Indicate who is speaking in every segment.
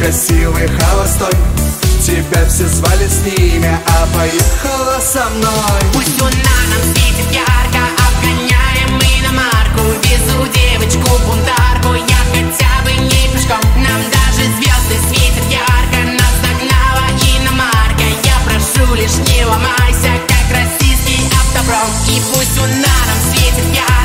Speaker 1: красивый холостой. Тебя все звали с
Speaker 2: ними, а поехала со мной. Пусть луна нам светит ярко, обгоняем мы на марку Везу девочку бунтарку, я хотя бы не пешком Нам даже звезды светят ярко, нас догнала иномарка. Я прошу лишь не ломайся, как российский автопром. И
Speaker 3: пусть луна нам светит ярко.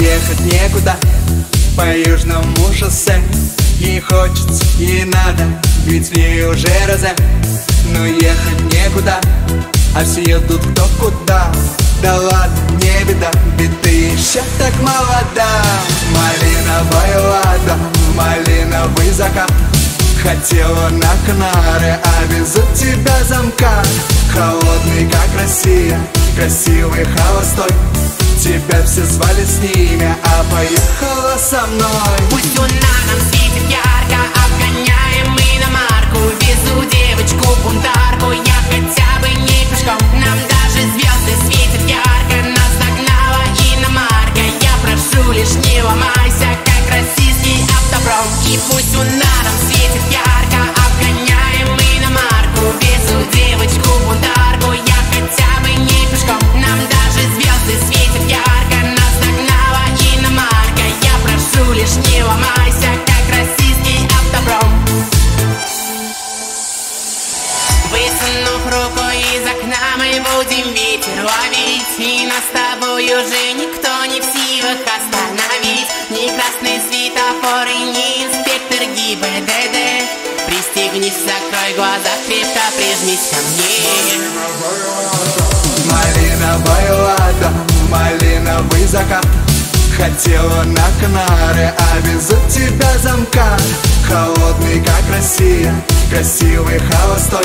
Speaker 3: Ехать некуда
Speaker 1: по южному шоссе. И хочется, и надо, ведь мне уже розе Но ехать некуда, а все едут кто куда. Да ладно, не беда, ведь ты еще так молода. Малиновая лада, малиновый закат. Хотела на Канары, а везут тебя замка. Холодный, как Россия, красивый, холостой. Тебя все звали с ними, а поехала со мной.
Speaker 2: Пусть луна нам светит ярко, обгоняем мы иномарку. Везу девочку бунтарку, я хотя бы не пешком. Нам даже звезды светят ярко, нас догнала иномарка. Я прошу лишь не ломайся, как российский автопром И пусть луна нам светит ярко, обгоняем мы иномарку. Везу девочку бунтарку, я хотя бы не пешком Нам даже звезды светят ярко, нас догнала иномарка. Я прошу лишь не ломайся, Высунув руку из окна мы будем ветер ловить. И нас с тобой уже никто не в силах остановить. Ни красный светофор и ни инспектор ГИБДД Пристегнись, закрой глаза, крепко прижмись ко мне.
Speaker 1: Малиновая лада, малиновый закат Хотела на Канары, а везут тебя замка Холодный, как Россия, красивый, холостой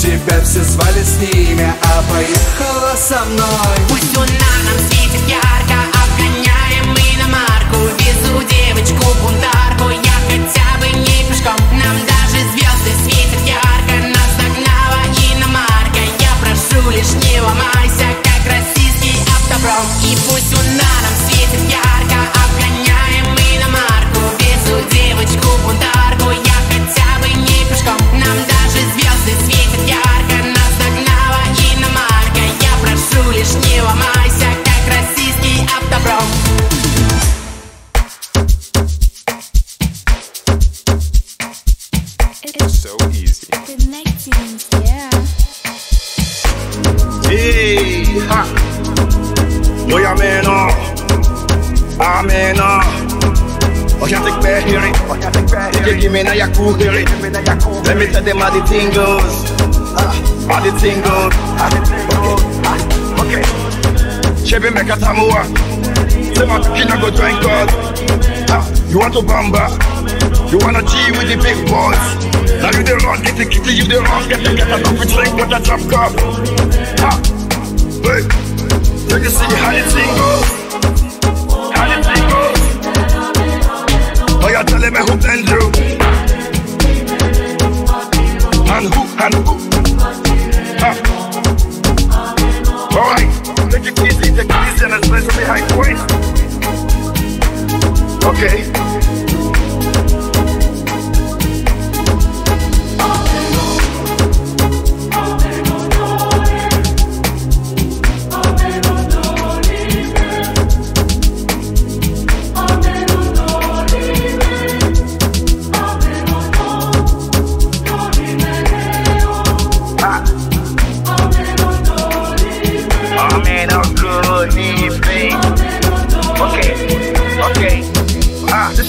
Speaker 1: Тебя все звали с ними, а поехала со мной.
Speaker 2: Пусть луна нам светит ярко, обгоняем мы иномарку Везу девочку бунтарку, я хотя бы не пешком. Нам даже звезды светят ярко, нас догнала иномарка. Я прошу лишь не ломайся, как российский автопром. И пусть луна нам светит ярко, девочку бунтарку, я хотя бы не пешком Нам даже звезды светят ярко, нас догнала иномарка Я прошу лишь не ломайся, как российский автопром
Speaker 4: So easy.
Speaker 5: Connecting, yeah.
Speaker 6: Hey, ha. Boy, I'm in awe. I'm in awe. Och jag fick med hearing. You give me now your cool hearing. Let me tell them how the thing goes. Ah, How the thing goes. Okay. Chevy make a tamua. Say my killer go join God. Ah, You want to bamba? You wanna G with the big boys? Now you the wrong, get the kitty, you the wrong, get the get a coffee drink with a drop cup. Ah, hey, so you see how the thing goes? Oh, you're telling me who blend you? And who, and who? Ah. Alright, take it easy, take it easy, and let's play some behind point. Okay.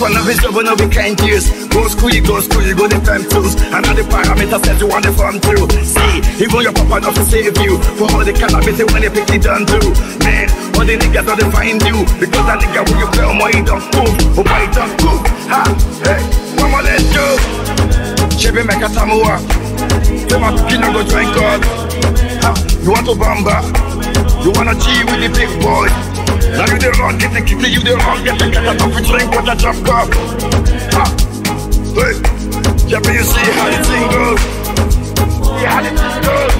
Speaker 6: Ah, this one of his job, no we can't use. Go school, go school, go the time tools. And all the parameters that you want to farm through. See, even your papa not to save you. For all the cannabis when they pick it done too. Man, all the niggas don't find you. Because that nigga when you play on my don't move. Oh my don't. Ha, hey, on, let's go. Chevy make a tamua. Say my killer go join God. Ha, you want to bamba? You wanna G with the big boy? Now you the wrong, get the kitty, you the wrong, get the get a coffee drink with a drop cup. Ha, hey, yeah, but you see how the thing goes. See how the thing goes.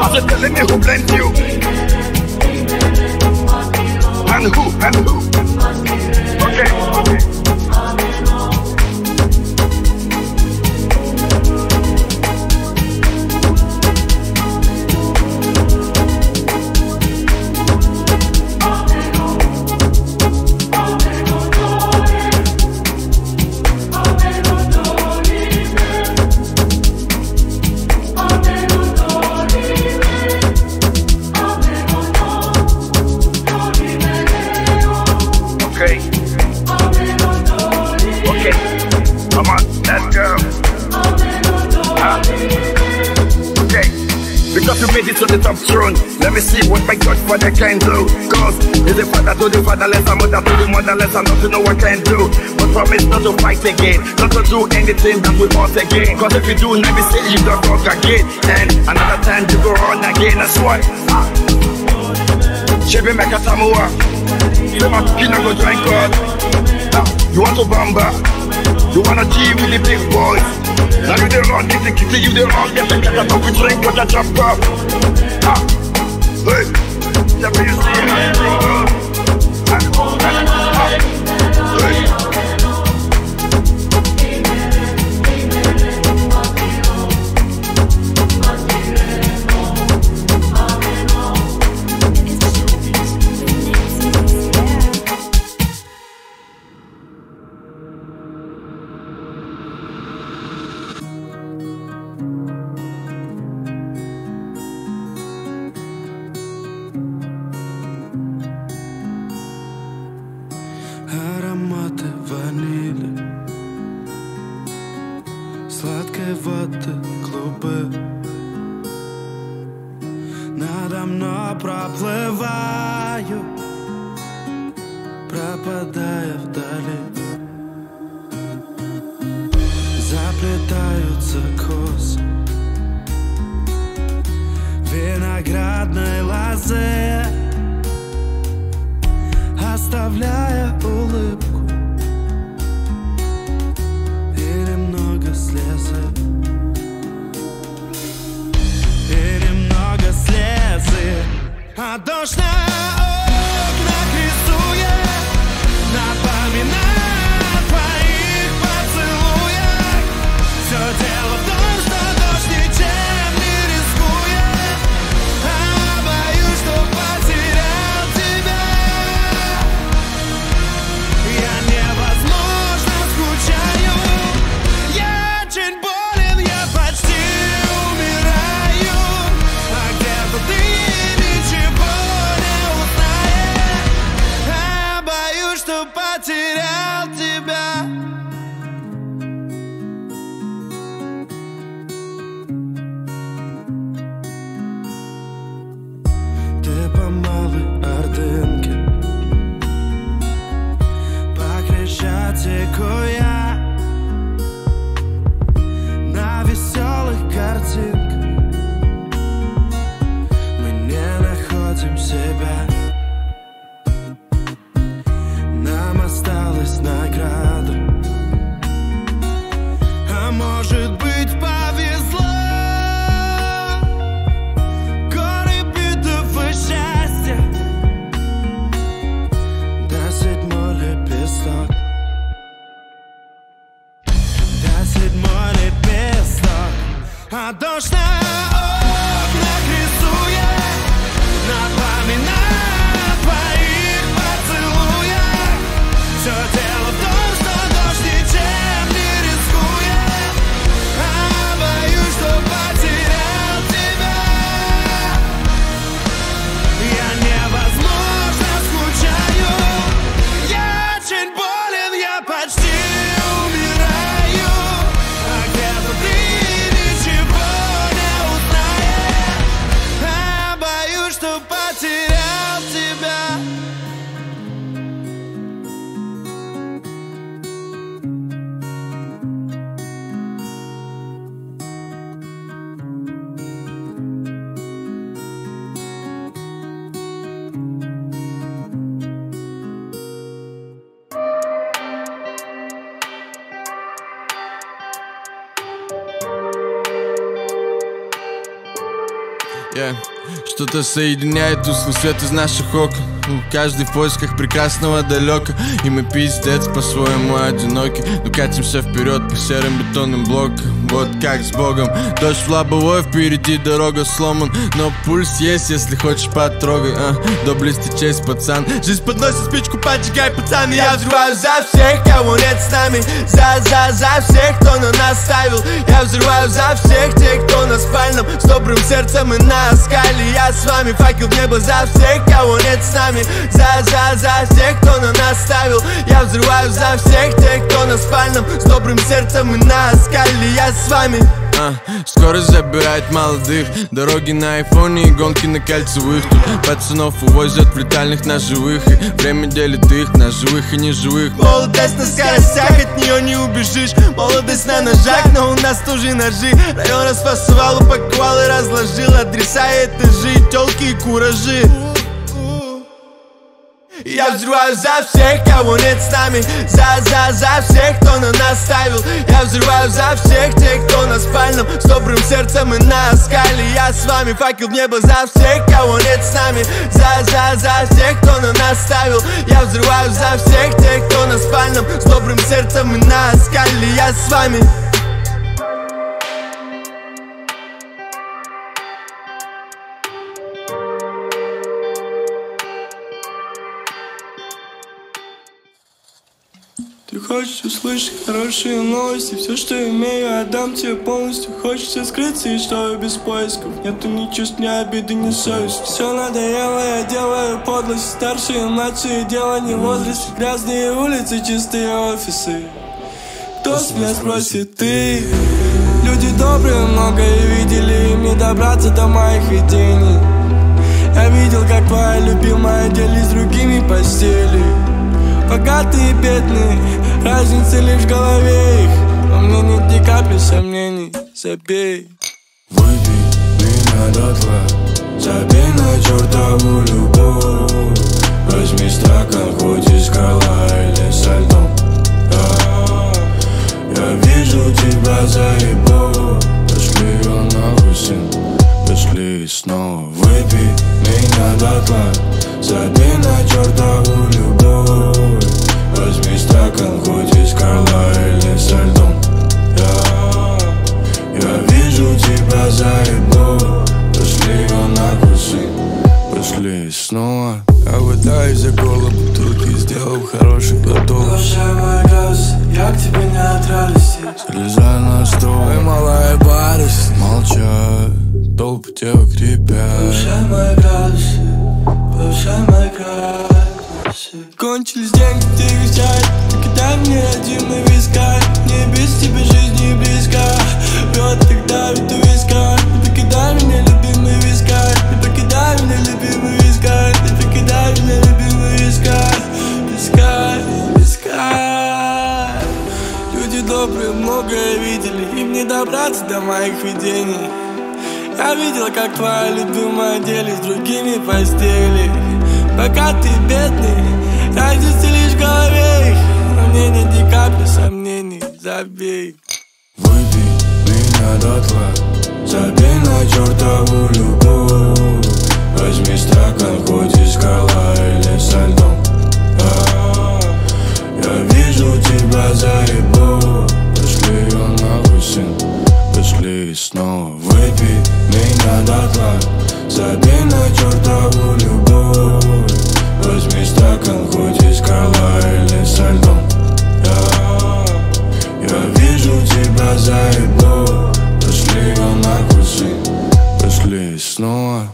Speaker 6: I said, telling me who blamed you. And who, and who.
Speaker 7: Fatherless, a mother to the motherless, and not to know what can do. But promise not to fight again, not to do anything that we want again. Cause if you do, me say you don't talk again. And another time you go on again, that's why. Ah. Chebe meka samoa, you want to go join God. You want to bamba, you wanna G with the big boys. Now you the wrong, get the kitty, you the wrong, get the cat of the drink, got the chop up. Hey, never you see how you
Speaker 8: Что-то соединяет тусклый свет из наших окон. Каждый в поисках прекрасного далека. И мы пиздец по-своему одиноки. Но катимся вперед по серым бетонным блокам Вот как с Богом. Дождь в впереди дорога сломан. Но пульс есть, если хочешь потрогай а, Доблести честь, пацан. Жизнь подносит спичку, поджигай, пацан Я взрываю за всех, кого нет с нами. За, за, за всех, кто на нас ставил. Я взрываю за всех тех, кто на спальном. С добрым сердцем и на скале Я с вами, факел в небо за всех, кого нет с нами. За, за, за всех, кто на нас ставил. Я взрываю за всех тех, кто на спальном. С добрым сердцем и на скале Я с вами.
Speaker 9: А, Скорость забирает молодых. Дороги на айфоне и гонки на кольцевых. Тут пацанов увозят в летальных на живых. И время делит их на живых и неживых.
Speaker 8: Молодость на скоростях, от нее не убежишь. Молодость на ножах, но у нас тоже ножи. Район расфасовал, упаковал и разложил. Адреса и этажи, телки и куражи я взрываю за всех, кого нет с нами. За, за, за всех, кто на нас ставил. Я взрываю за всех тех, кто на спальном С добрым сердцем и на скале Я с вами, факел в небо за всех, кого нет с нами. За, за, за всех, кто на нас ставил. Я взрываю за всех тех, кто на спальном С добрым сердцем и на скале Я с вами
Speaker 10: хочешь услышать хорошие новости? Все, что имею, отдам тебе полностью. Хочется скрыться и что без поисков? Нету ни чувств, ни обиды, ни совести. Все надоело, я делаю подлость. Старшие, младшие, дело не в возрасте. Грязные улицы, чистые офисы. Кто с меня спросит, ты. Люди добрые, многое видели. Им не добраться до моих видений. Я видел, как твоя любимая делись с другими постели. Богатые и бедные, разница лишь в голове их. Во мне нет ни капли сомнений, забей.
Speaker 11: Выпей меня дотла. Забей на чертову любовь. Возьми стакан, хоть из скала или со льдом. Я, я вижу тебя заебу Пошли ее нахуй, сын. Пошли снова. Выпей меня дотла. Забей на чертову любовь Возьми стакан, хоть из скала или со льдом Я, я вижу тебя заебу Пошли ее нахуй, сын Пошли снова.
Speaker 10: Я пытаюсь за голову бутылки Сделав хороший глоток.
Speaker 7: Мой градус, я к тебе не от радости.
Speaker 11: Залезай на стол.
Speaker 10: Ой, малая барыш
Speaker 11: Молчат, толпы девок ребят
Speaker 7: Повышай мои градусы, повышай мои градусы
Speaker 10: Кончились деньги, ты их чай Кидай мне один и виска Не без тебя жизнь не близка. Пьет тогда ведь виска. Не покидай меня, любимый виска Не покидай меня, любимый виска Не покидай меня, любимый виска Виска, виска Люди добрые многое видели. Им не добраться до моих видений. Я видел, как твоя любимая делись с другими постели Пока бедный, разница лишь в голове. Но мне нет ни капли сомнений, забей.
Speaker 11: Выпей меня дотла Забей на чертову любовь. Возьми стакан, хоть из скала или со льдом. Я, я вижу тебя заебу Пошли ее нахуй, сын Пошли снова. Выпей меня дотла Забей на чертову любовь Возьми стакан, хоть из скала или со льдом. Я, я вижу тебя заебу Пошли ее нахуй, Пошли снова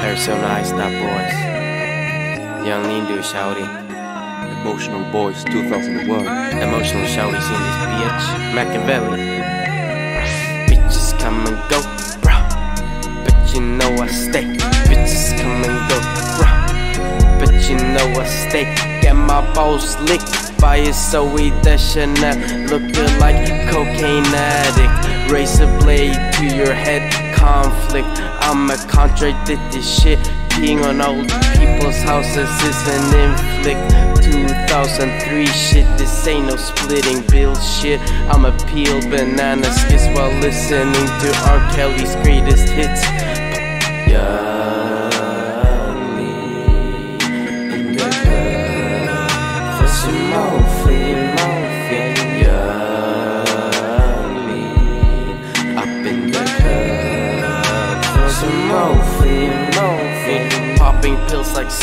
Speaker 12: Hair so nice, that boys. Young nindu shouting. Emotional Boys 2001. Emotional shouties in this bitch. Machiavelli. Bitches come and go, bro. But you know I stay. Bitches come and go, bro. But you know I stay. Get my balls licked by a Zoe Deschanel. Looking like cocaine addict. Razor blade to your head conflict. I'ma contradict this shit. Peeing on old people's houses is an inflict. 2003 shit, this ain't no splitting bill shit. I'ma peel banana skits while listening to R. Kelly's greatest hits.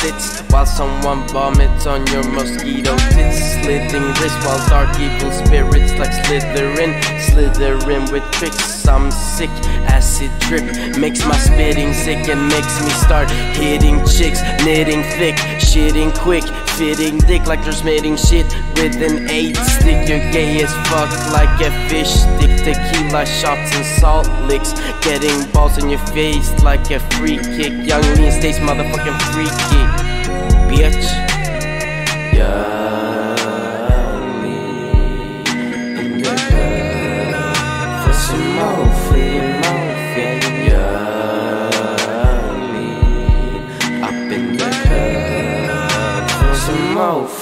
Speaker 12: Sits While someone vomits on your mosquito tits Slitting wrists while dark evil spirits like Slytherin. Slithering with tricks. I'm sick, acid drip Makes my spitting sick and makes me start hitting chicks Knitting thick, shitting quick Fitting dick like you're mating shit with an eight stick You're gay as fuck like a fish stick Tequila shots and salt licks Getting balls in your face like a free kick Young lean stays motherfucking freaky Bitch. Young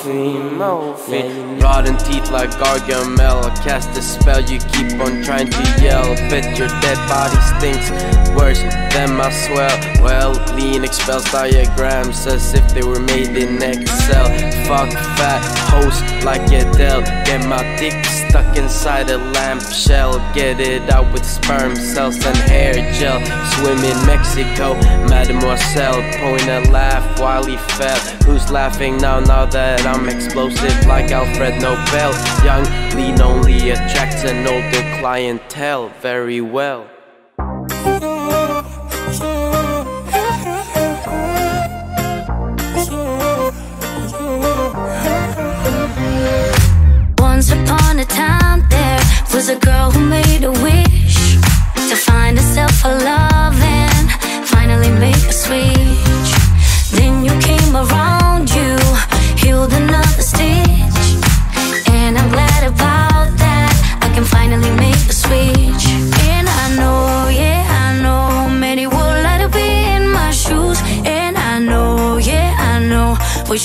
Speaker 12: morphine, Rotten teeth like Gargamel. Cast a spell, you keep on trying to yell. Bet your dead body stinks worse than my swell. Well, lean expels diagrams as if they were made in Excel. Fuck fat host like Adele. Get my dick stuck inside a lamp shell. Get it out with sperm cells and hair gel. Swim in Mexico, Mademoiselle. Point a laugh while he fell Who's laughing now, now that I'm explosive like Alfred Nobel? Young lean only attracts an older clientele. Very well.
Speaker 13: Once upon a time, there was a girl who made a wish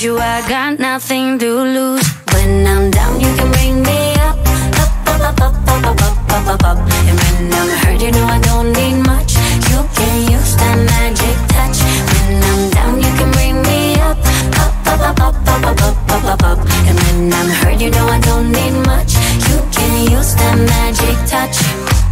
Speaker 13: know, you I got nothing to lose. When I'm down, you can bring me up, up, up, up, up, up, up, up, up, up, up. And when I'm hurt, you know I don't need much. You can use that magic touch. When I'm down, you can bring me up, up, up, up, up, up, up, up, up, up, up. And when I'm hurt, you know I don't need much. You can use that magic touch.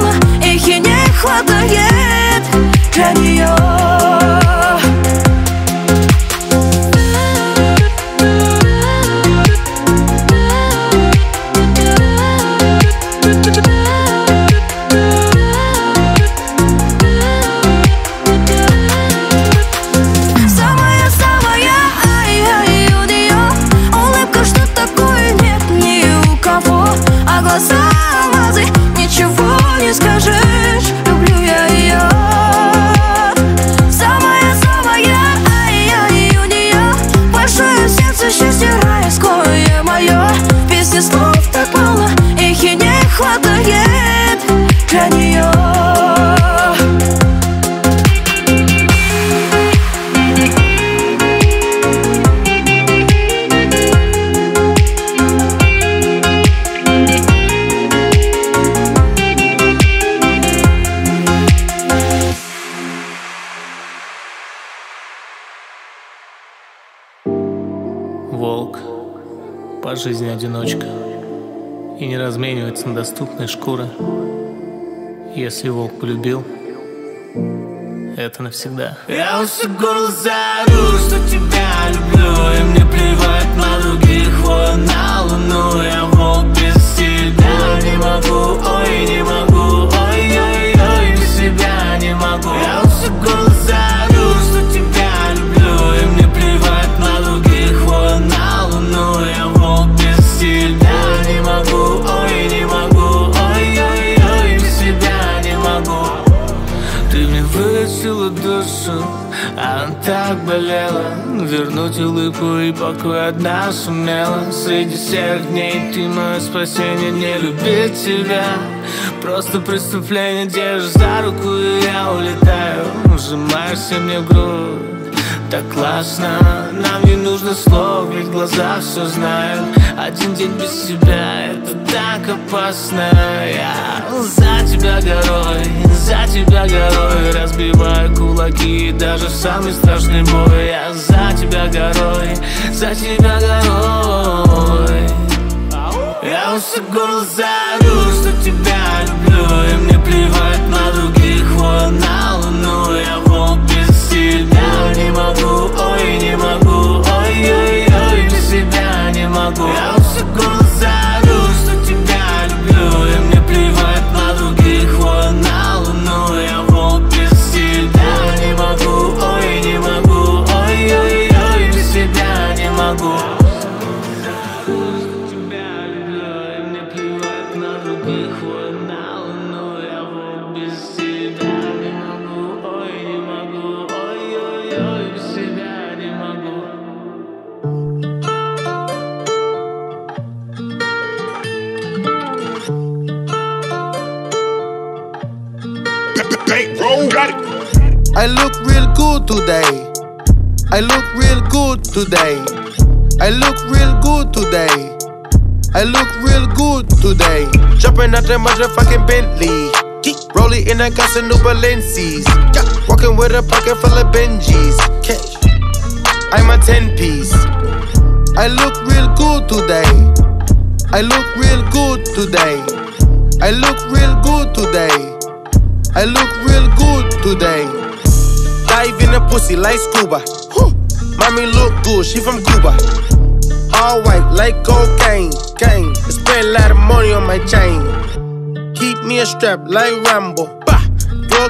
Speaker 4: Так
Speaker 14: разменивается на доступные шкуры. Если волк полюбил, это навсегда.
Speaker 15: Я усы горло что тебя люблю И мне плевать на других, вон на луну Я волк без тебя не могу, ой, не могу Ой-ой-ой, без себя не могу. Я усы горло что тебя Вернуть улыбку и покой одна сумела Среди серых дней ты мое спасение Не любить тебя. Просто преступление Держишь за руку и я улетаю. Сжимаешься мне в грудь так классно. Нам не нужно слов, ведь глаза все знают. Один день без тебя, это так опасно. Я за тебя горой, за тебя горой. Разбиваю кулаки, даже самый страшный бой. Я за тебя горой, за тебя горой. Я усы горло заору, что тебя люблю. И мне плевать на других, вон на луну. Я не могу, ой, не могу Ой-ой-ой, без себя не могу. Я горло
Speaker 16: good today. I look real good today. I look real good today. I look real good today. Jumping out that motherfucking Bentley. Rolling in, I got some new Balenci's. Walking with a pocket full of Benjis. I'm a 10 piece. I look real good today. I look real good today. I look real good today. I look real good today. Dive in the pussy like scuba. Mommy look good, she from Cuba. All white like cocaine. Gang. I spend a lot of money on my chain. Keep me a strap like Rambo. Bah.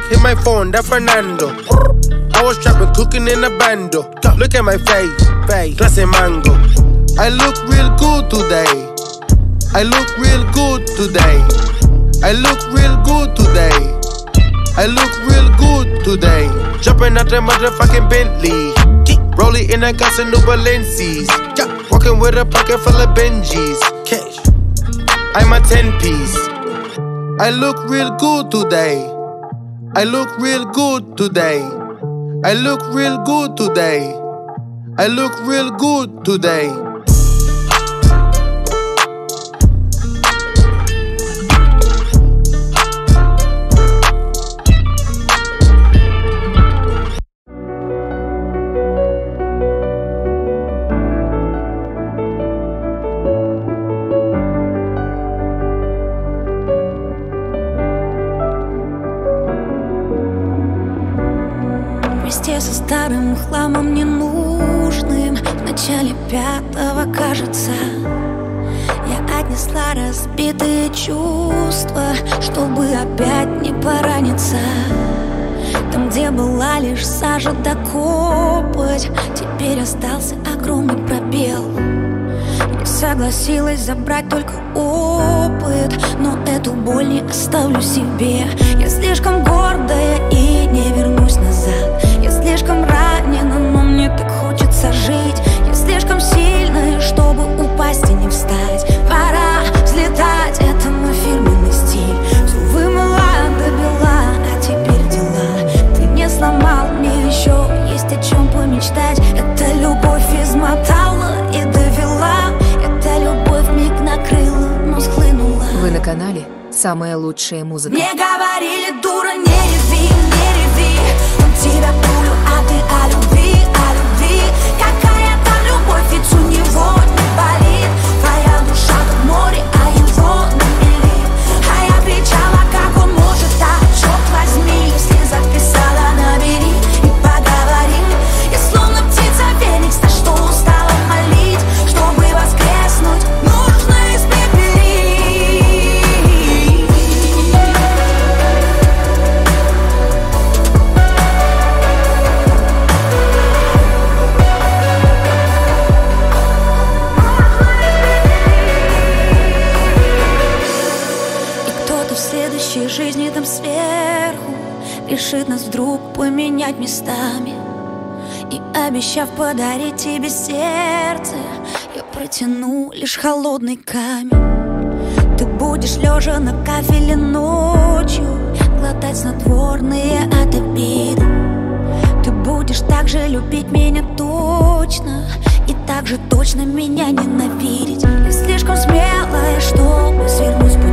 Speaker 16: Hit my phone, that Fernando. I was trapping, cooking in a bando. Look at my face, face, classy mango. I look real good today. I look real good today. I look real good today. I look real good today. Jumping out the motherfucking Bentley. Rolling in, got some new Balenci's. Walking with a pocket full of Benjis. Cash. I'm a 10 piece. I look real good today. I look real good today. I look real good today. I look real good today.
Speaker 5: Опять не пораниться. Там, где была лишь сажа да копоть Теперь остался огромный пробел. Я согласилась забрать только опыт Но эту боль не оставлю себе. Я слишком гордая и не вернусь назад. Я слишком ранена, но мне так хочется жить. Я слишком сильная, чтобы упасть
Speaker 17: канале «Самая лучшая музыка».
Speaker 5: Мне говорили, дура, не поменять местами. И обещав подарить тебе сердце Я протяну лишь холодный камень. Ты будешь лежа на кафеле ночью Глотать снотворные от обиды. Ты будешь так же любить меня точно И так же точно меня ненавидеть. Я слишком смелая, чтобы свернуть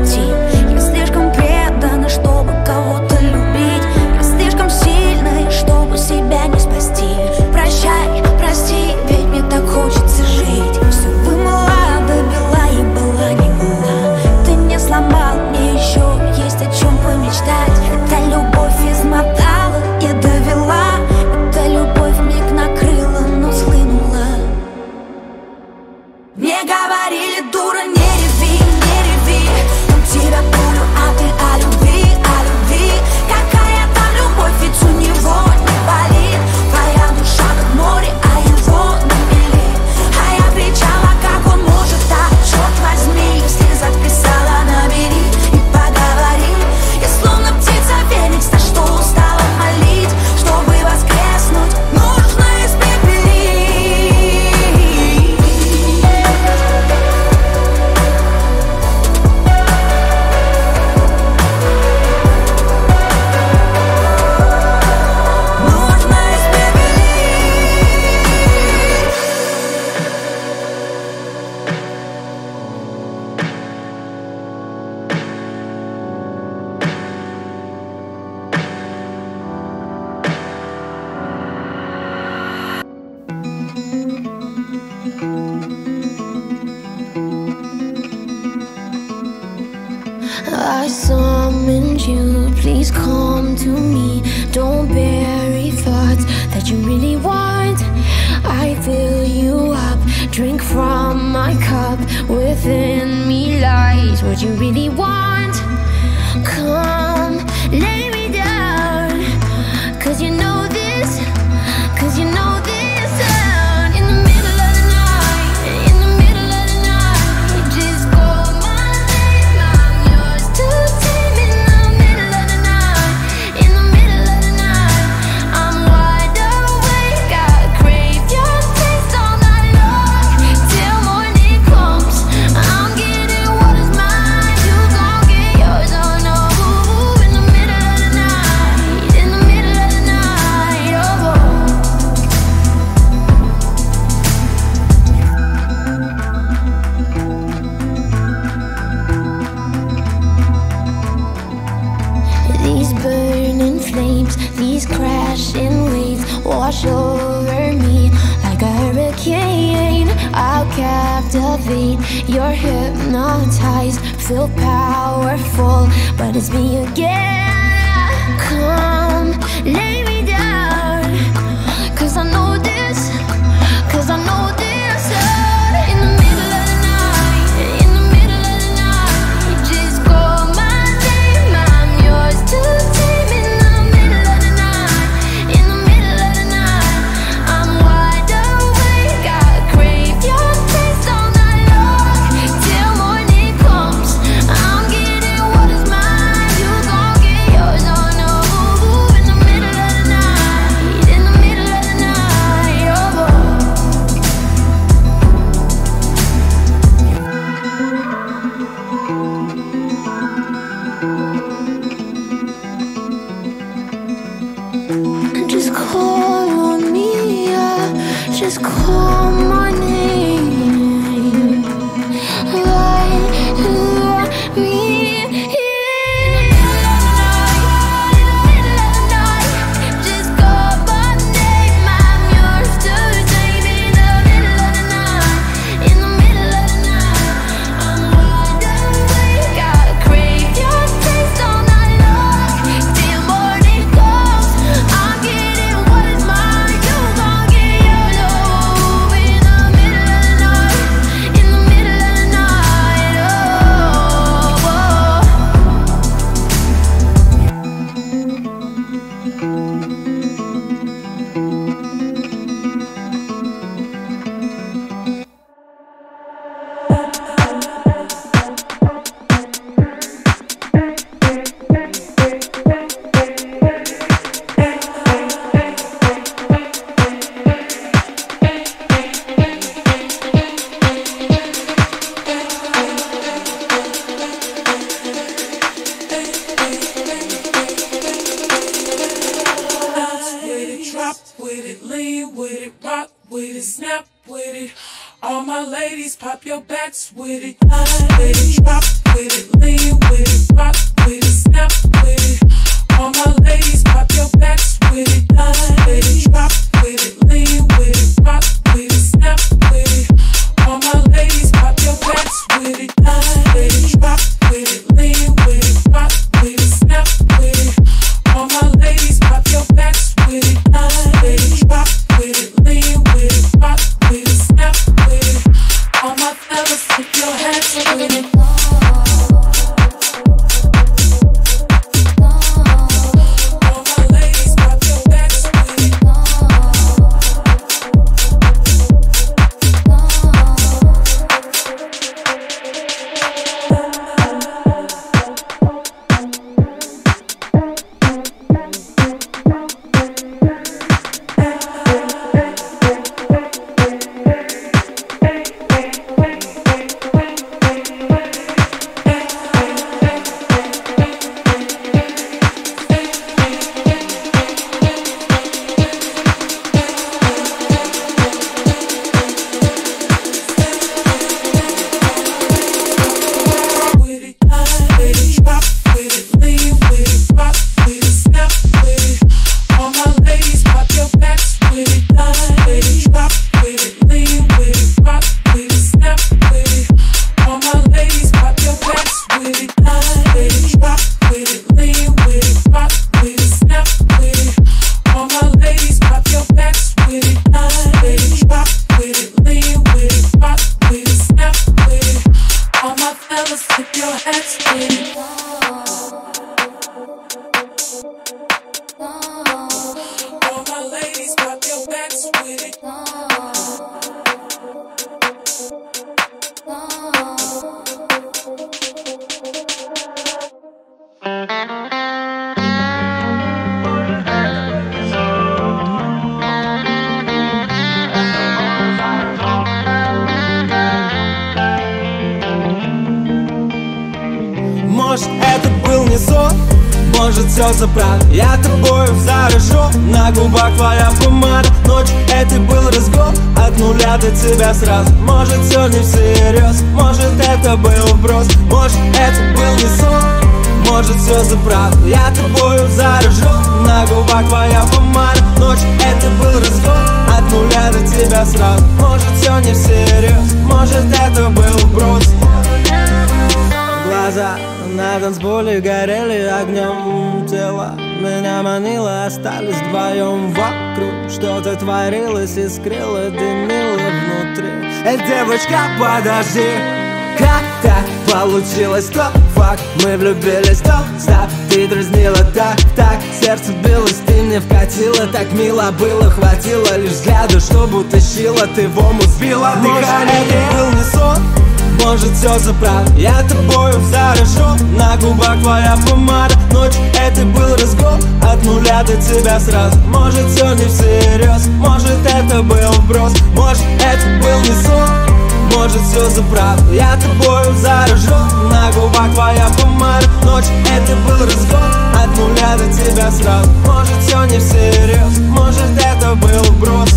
Speaker 8: сразу Может все не всерьез Может это был вброс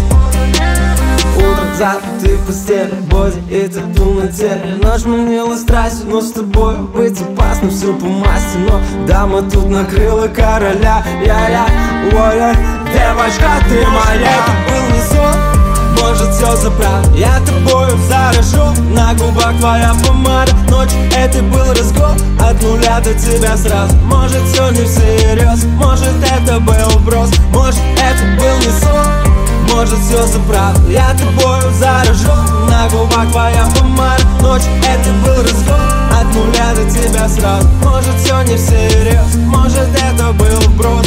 Speaker 8: Утром завтра ты в постели Боди и тату на теле Ночь манила страстью Но с тобой быть опасно Все по масти. Но дама тут накрыла короля. Я-я, ой Девочка, ты моя. Это был не может все за правду Я тобою заражу На губах твоя помада. Ночь это был разгон От нуля до тебя сразу. Может все не всерьез Может это был вброс. Может это был не сон может все за правду Я тобою заражу На губах твоя помада. Ночь это был разгон От нуля до тебя сразу. Может все не всерьез Может это был вброс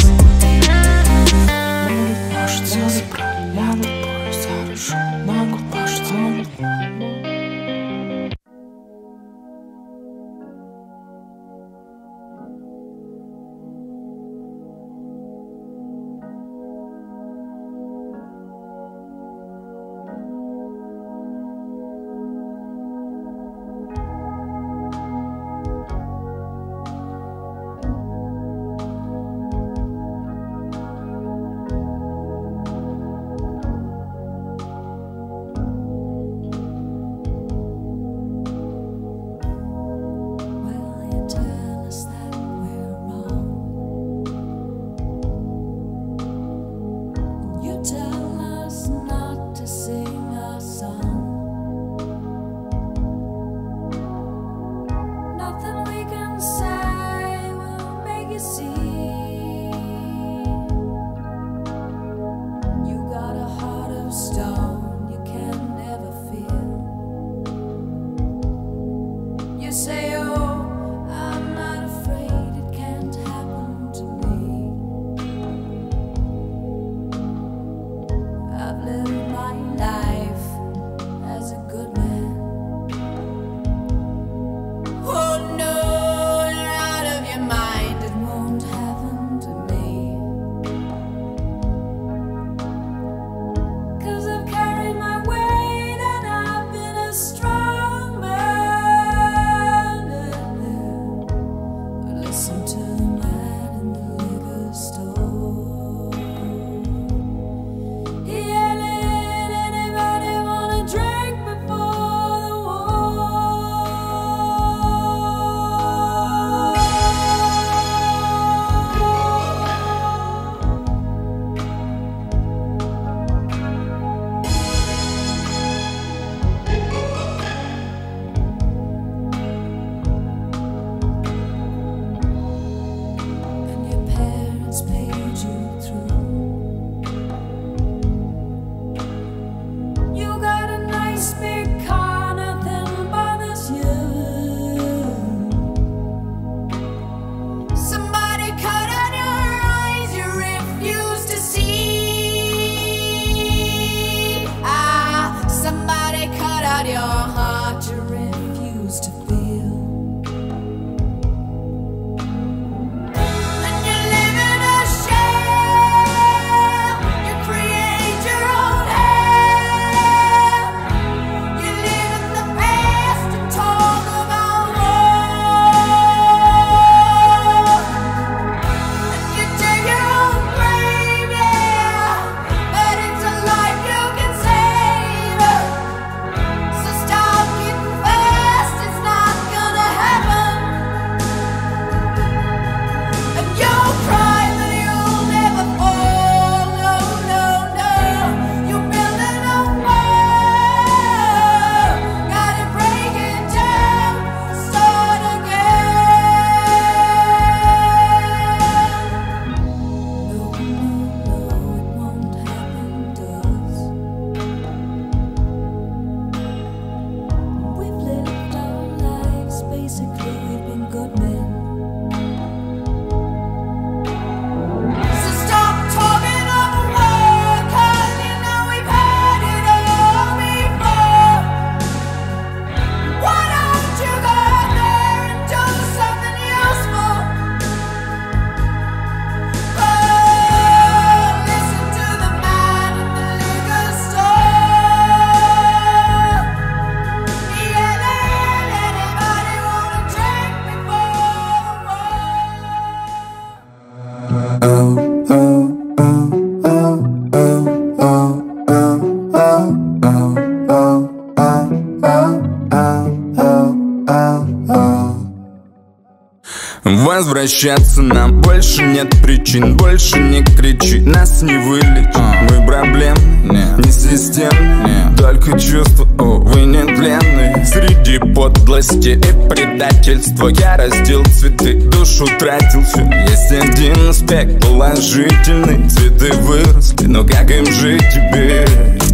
Speaker 11: Возвращаться нам. Больше нет причин Больше не кричи, нас не вылечит Мы проблем, не системные. Только чувства, увы, не тленные Среди подлости и предательства Я раздел цветы, душу тратил все Есть один аспект положительный. Цветы выросли, но как им жить теперь?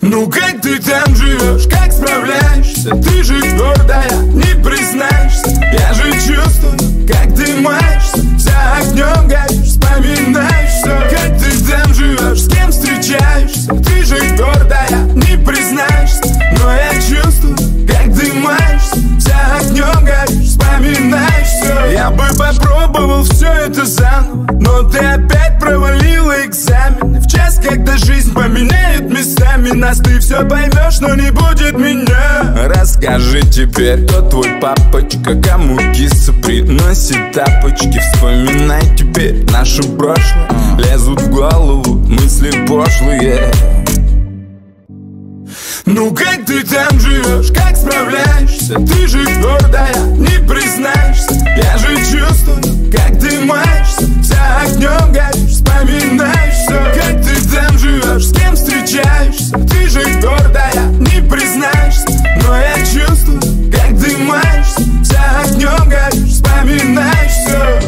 Speaker 11: Ну как ты там живешь, как справляешься? Ты же твердая, не признаешься. Я же чувствую, как ты маешься Вся огнем горишь, вспоминаешь все Как ты там живешь, с кем встречаешься. Ты же твердая, не признаешься. Но я чувствую, как ты маешься Вся огнем горишь, вспоминаешь все Я бы попробовал все это заново Но ты опять провалила экзамены. В час, когда жизнь поменяет местами нас Ты все поймешь, но не будет меня. Расскажи теперь, кто твой папочка? Кому киса приносит тапочки? Вспоминай теперь наше прошлое Лезут в голову мысли пошлые. Ну как ты там живешь, как справляешься? Ты же твердая, не признаешься. Я же чувствую, как ты маешься Вся огнем горишь, вспоминаешь все Как ты там живешь, с кем встречаешься? Ты же твердая, не признаешься. Но я чувствую, как ты маешься Вся огнем горишь, вспоминаешь все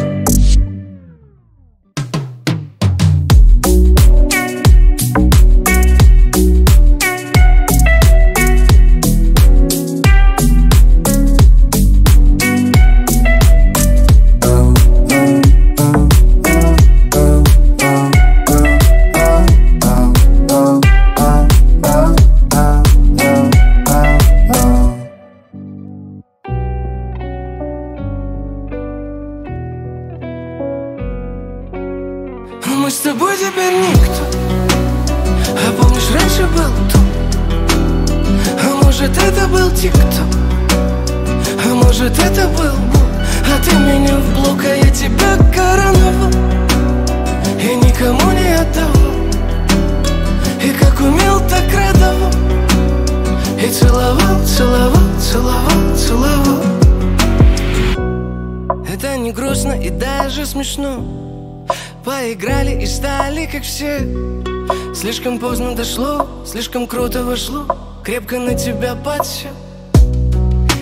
Speaker 7: смешно. Поиграли и стали как все. Слишком поздно дошло, слишком круто вошло. Крепко на тебя подсел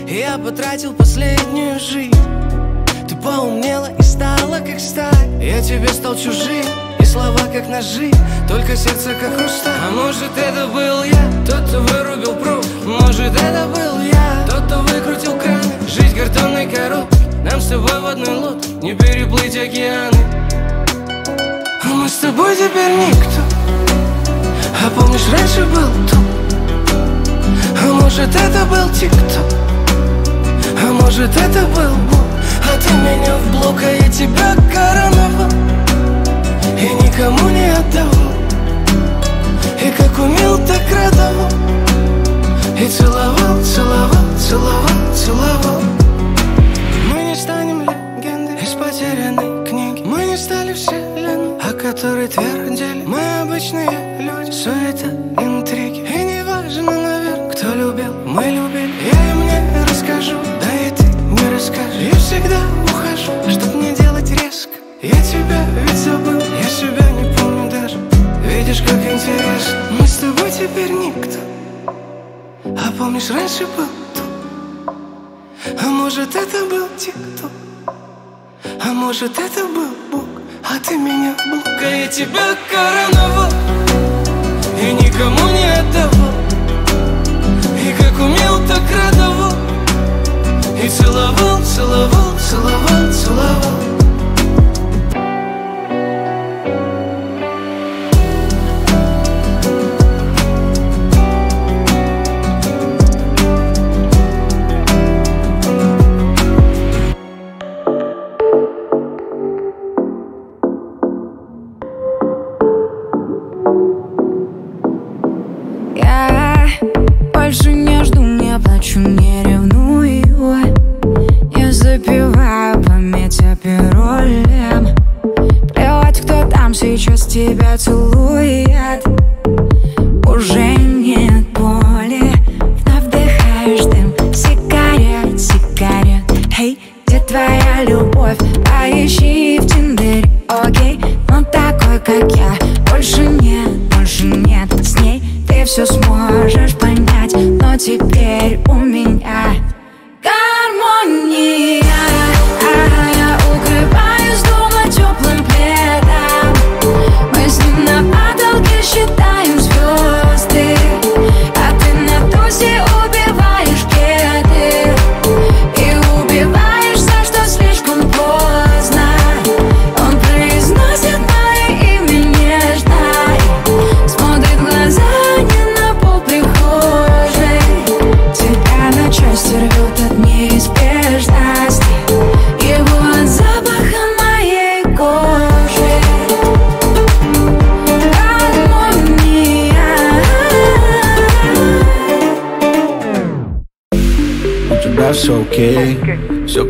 Speaker 7: Я потратил последнюю жизнь. Ты поумнела и стала как сталь. Я тебе стал чужим и слова как ножи. Только сердце как хрусталь А может это был я, тот, кто вырубил пруд. Может это был я, тот, кто выкрутил краны Жизнь картонной коробки, нам с тобой в одной лодке Не переплыть океаны. А мы с тобой теперь никто. А помнишь, раньше был тут А может, это был тик-ток? А может, это был Бог А ты меня в блок, а я тебя короновал. И никому не отдавал. И как умел, так радовал И целовал, целовал, целовал, целовал потерянной книги. Мы не стали все о которой твердили. Мы обычные люди, суета, интриги. И не важно, наверное, кто любил, мы любили. Я им не расскажу, да и ты не расскажешь Я всегда ухожу, чтоб не делать резко. Я тебя ведь забыл, я себя не помню даже. Видишь, как интересно. Мы с тобой теперь никто. А помнишь, раньше был тут А может, это был тик-ток Может, это был Бог а ты меня блок, а я тебя короновал И никому не отдавал. И как умел, так радовал. И целовал, целовал, целовал, целовал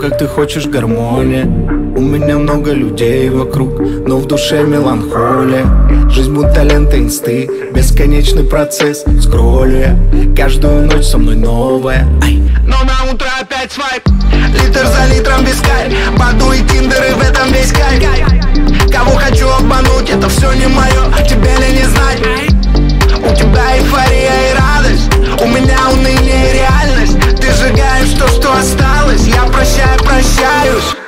Speaker 18: как ты
Speaker 19: хочешь гармония? У меня много людей вокруг, но в душе меланхолия. Жизнь будто лента инсты, бесконечный процесс Скроллю я, каждую ночь со мной новая. Ай.
Speaker 4: Но на утро опять свайп, литр за литром без кайф. Баду и тиндеры в этом весь кайф. Кого хочу обмануть, это все не мое, тебе ли не знать? У тебя эйфория и радость, у меня уныние и реальность.
Speaker 10: manchados.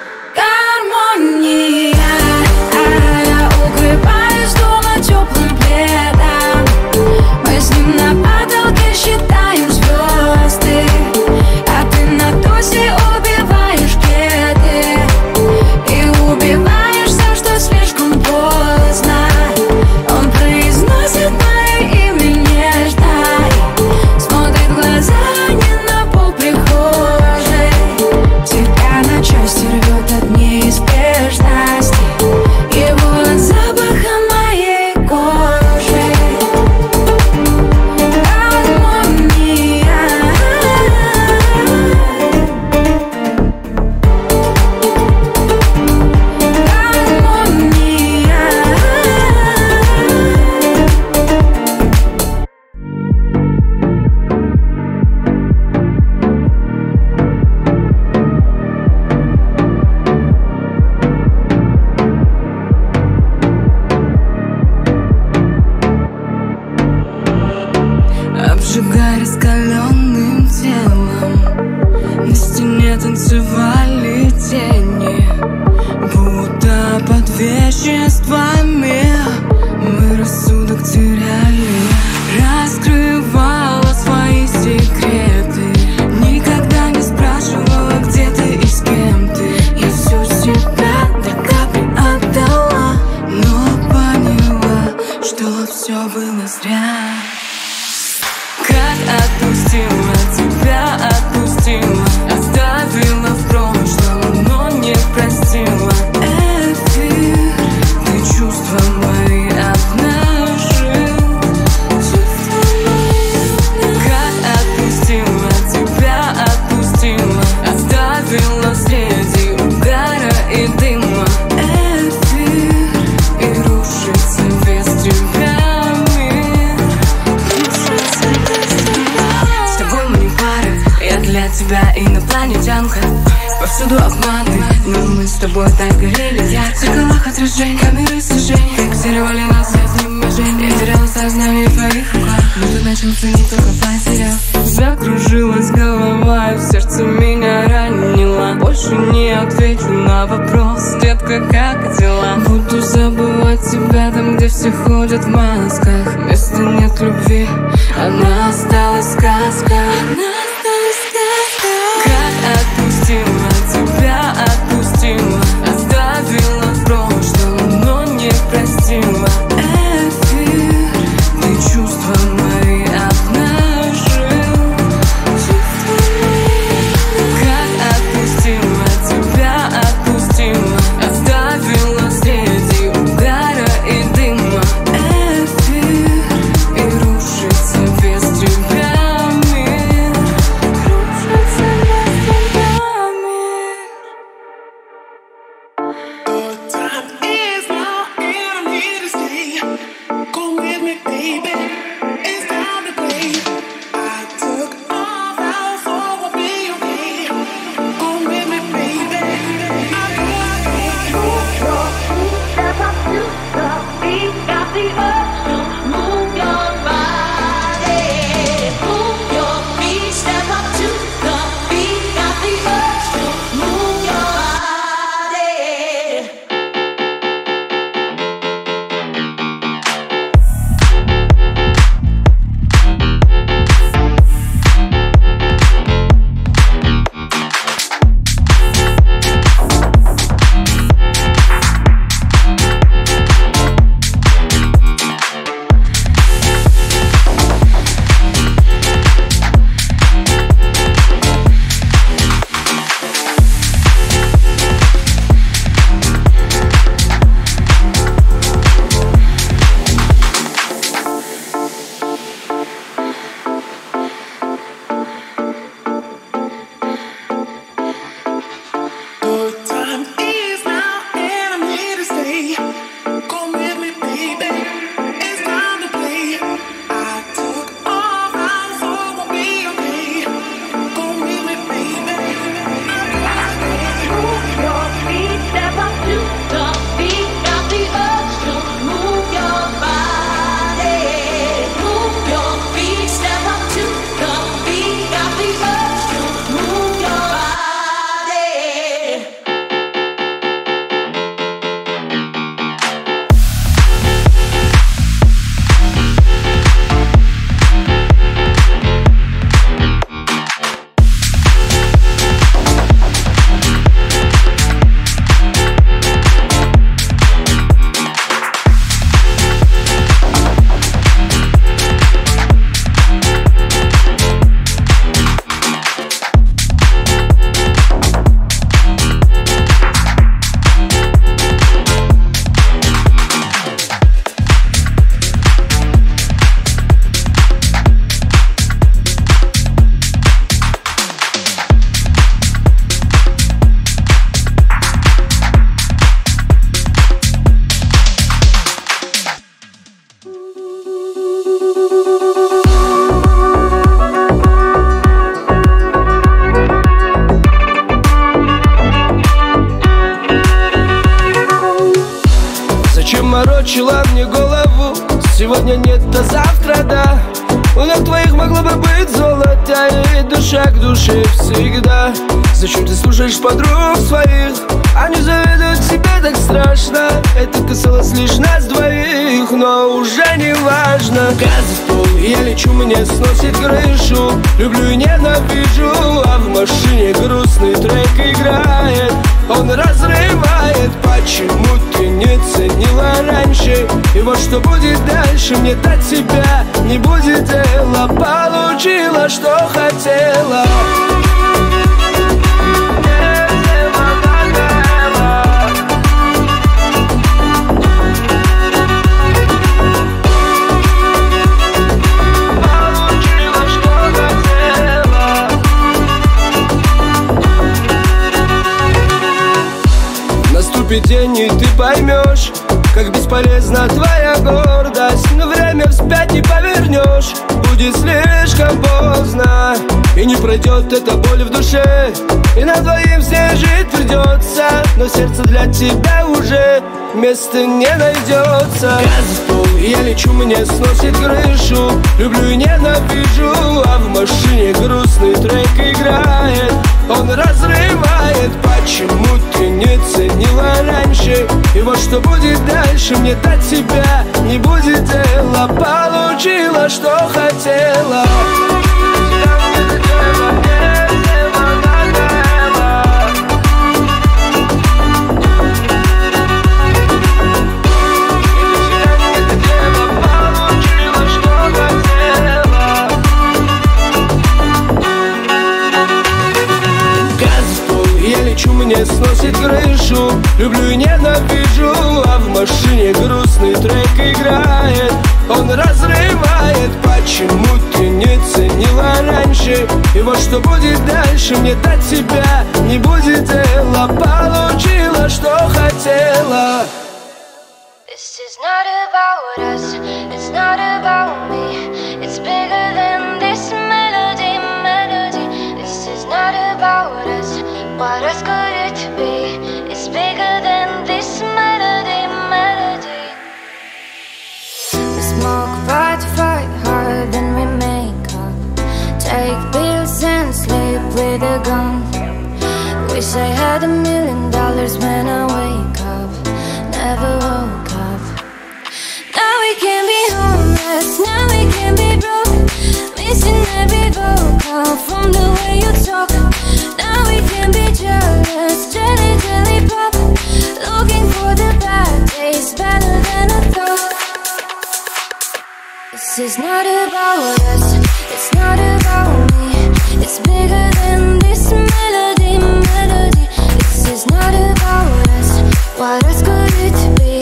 Speaker 10: good to be.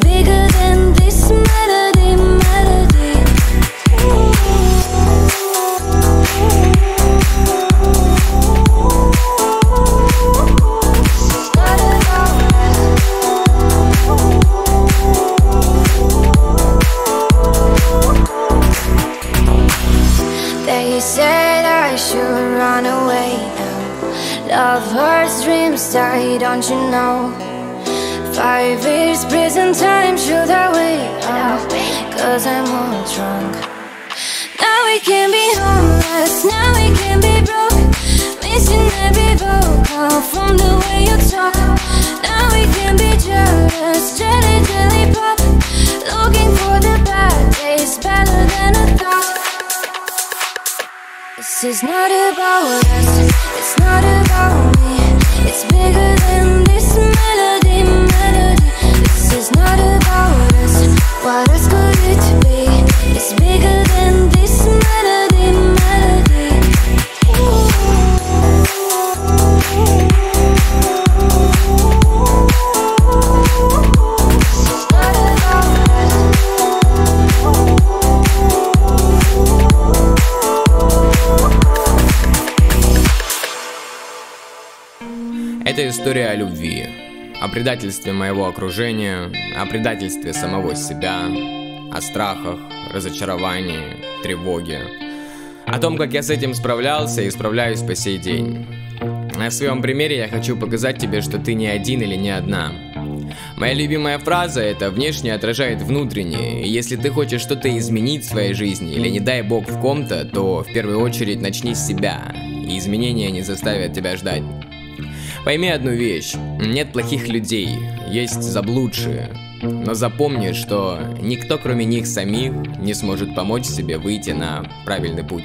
Speaker 10: Bigger
Speaker 20: История о любви, о предательстве моего окружения, о предательстве самого себя, о страхах, разочаровании, тревоге, о том, как я с этим справлялся и справляюсь по сей день. На своем примере я хочу показать тебе, что ты не один или не одна. Моя любимая фраза – это «внешне отражает внутреннее», и если ты хочешь что-то изменить в своей жизни или, не дай бог, в ком-то, то в первую очередь начни с себя, и изменения не заставят тебя ждать. Пойми одну вещь, нет плохих людей, есть заблудшие. Но запомни, что никто кроме них самих не сможет помочь себе выйти на правильный путь.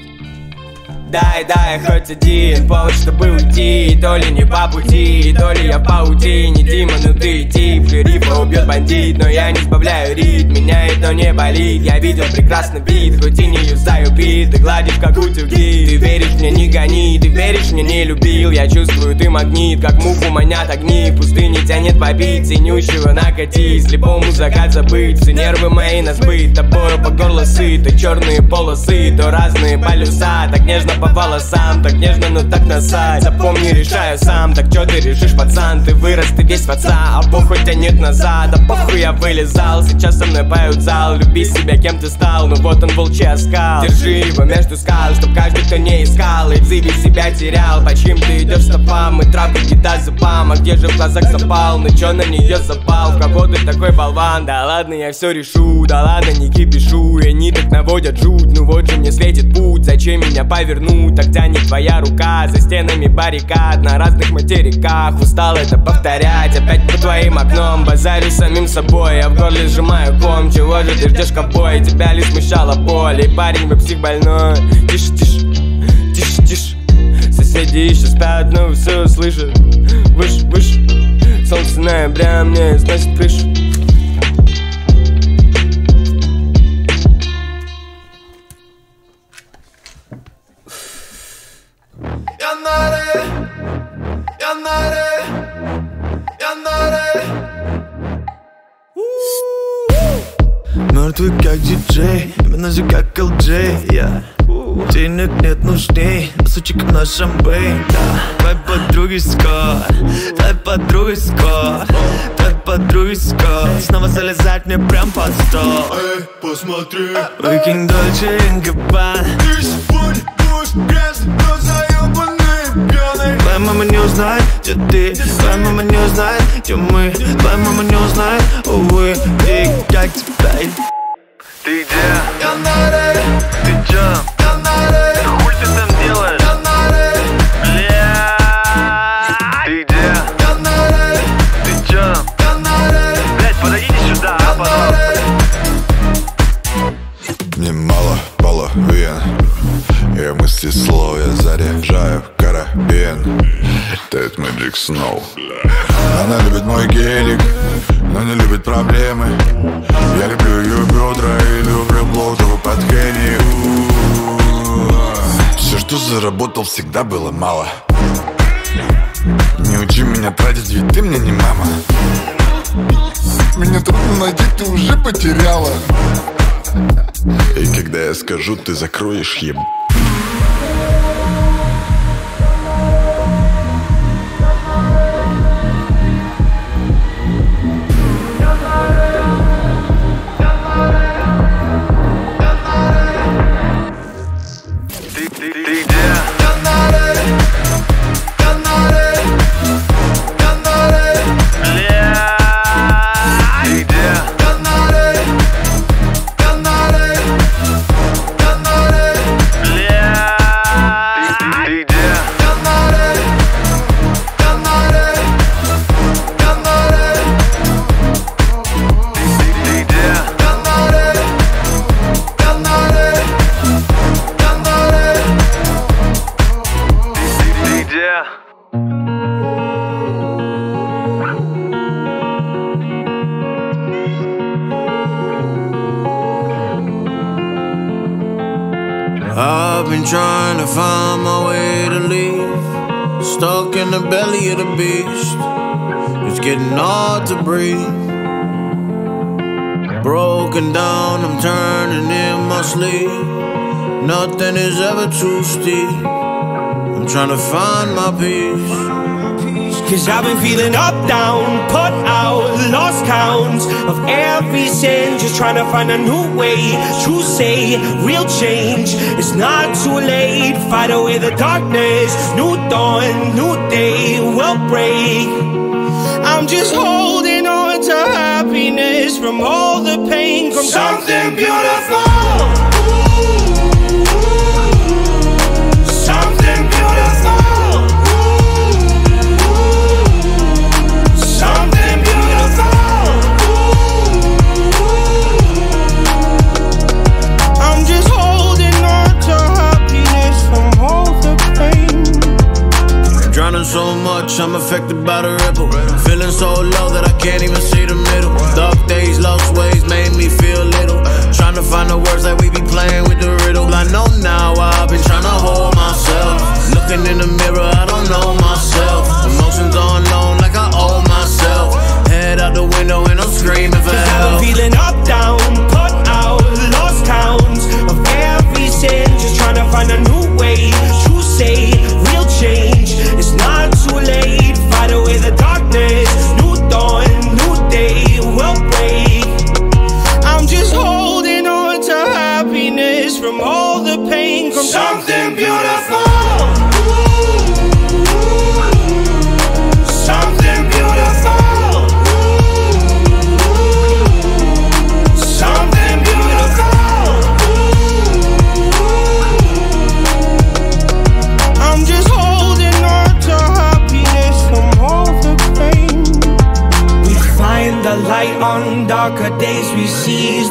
Speaker 21: Дай, дай хоть один повод, чтобы уйти. То ли не по пути, то ли я в паутине Дима, ну ты тип, шерифа убьет бандит. Но я не сбавляю ритм, меня это не болит. Я видел прекрасный вид, хоть и не юзаю бит. Ты гладишь как утюги, ты веришь мне, не гони. Ты веришь мне, не любил, я чувствую, ты магнит. Как муху манят огни, в пустыне тянет побить. Синющего накати, слепому закат забыть. Все нервы мои на сбыт, тобою по горло сыты. Черные полосы, то разные полюса. Так нежно по волосам, так нежно, но так насать. Запомни, решаю сам, так чё ты решишь, пацан? Ты вырос, ты весь в отца, а похуй тянет назад. А похуй я вылезал, сейчас со мной поют зал. Люби себя, кем ты стал, ну вот он волчий оскал. Держи его между скал, чтоб каждый, кто не искал. И цивик себя терял, по чьим ты идешь стопам? И травка кидай зубам, а где же в глазах запал? Ну чё на нее запал, в кого ты такой болван. Да ладно, я все решу, да ладно, не кипишу. И они так наводят жуть, ну вот же мне светит путь. Зачем меня повернуть, так тянет твоя рука. За стенами баррикад на разных материках. Устал это повторять, опять по твоим окном. Базарю самим собой, я в горле сжимаю ком Чего же ты ждешь ковбой, тебя лишь смущала боль. И парень, вы псих больной, тише, тише, тише, тише. Соседи еще спят, но все слышат. Выше, выше, солнце ноября мне сносит крышу
Speaker 22: Мертвый как диджей, именно же как LJ, yeah. Денег нет нужней, сучек на шампейн, да. Твоя подруга скоро, твоя подруга скоро, твоя подруга скоро Снова залезать мне прям под стол
Speaker 4: Эй, посмотри.
Speaker 22: Викинг Дольче и Габбана
Speaker 4: Ты сегодня будешь грязный, но.
Speaker 22: Твоя мама не узнает, где ты. Твоя мама не узнает, где мы. Твоя мама не узнает, увы. Ты как тебя Ты где?
Speaker 4: Я наре,
Speaker 22: Ты чё?
Speaker 4: я наре,
Speaker 22: Хуй ты там делаешь?
Speaker 4: я наре,
Speaker 22: Бля Ты где?
Speaker 4: я наре,
Speaker 22: Ты чё?
Speaker 4: я наре,
Speaker 22: Блять, подойдите сюда, а, пожалуйста.
Speaker 23: Мне мало половин Я мысли слов, я заряжаю карабин Тед Мэджик Сноу. Она любит мой гелик, но не любит проблемы. Я люблю ее бедра и люблю блудову под Хенни Все, что заработал, всегда было мало. Не учи меня тратить, ведь ты мне не мама. Меня трудно найти, ты уже потеряла. И когда я скажу, ты закроешь еб...
Speaker 9: too steep. I'm trying to find my peace.
Speaker 24: Cause I've been feeling up, down, put out, lost count of every sin. Just trying to find a new way to say real change. It's not too late, fight away the darkness. New dawn, new day will break. I'm just holding on to happiness from all the pain comes
Speaker 25: Something beautiful.
Speaker 22: Much, I'm affected by the ripple. Feeling so low that I can't even see the middle. Dark days, lost ways made me feel little. Trying to find the words that we be playing with the riddle. I know now I've been trying to hold myself. Looking in the mirror, I don't know myself. Emotions on loan like I owe myself. Head out the window and I'm screaming for help.
Speaker 24: been feeling up, down, put out, lost counts of every sin. Just trying to find a new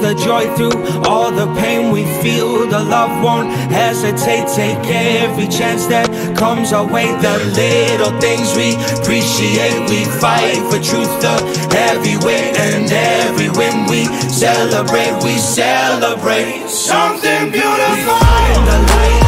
Speaker 24: the joy through all the pain we feel. The love won't hesitate. Take every chance that comes our way. The little things we appreciate. We fight for truth, the heavyweight. And every win we celebrate. We celebrate.
Speaker 25: Something beautiful.
Speaker 24: We find the light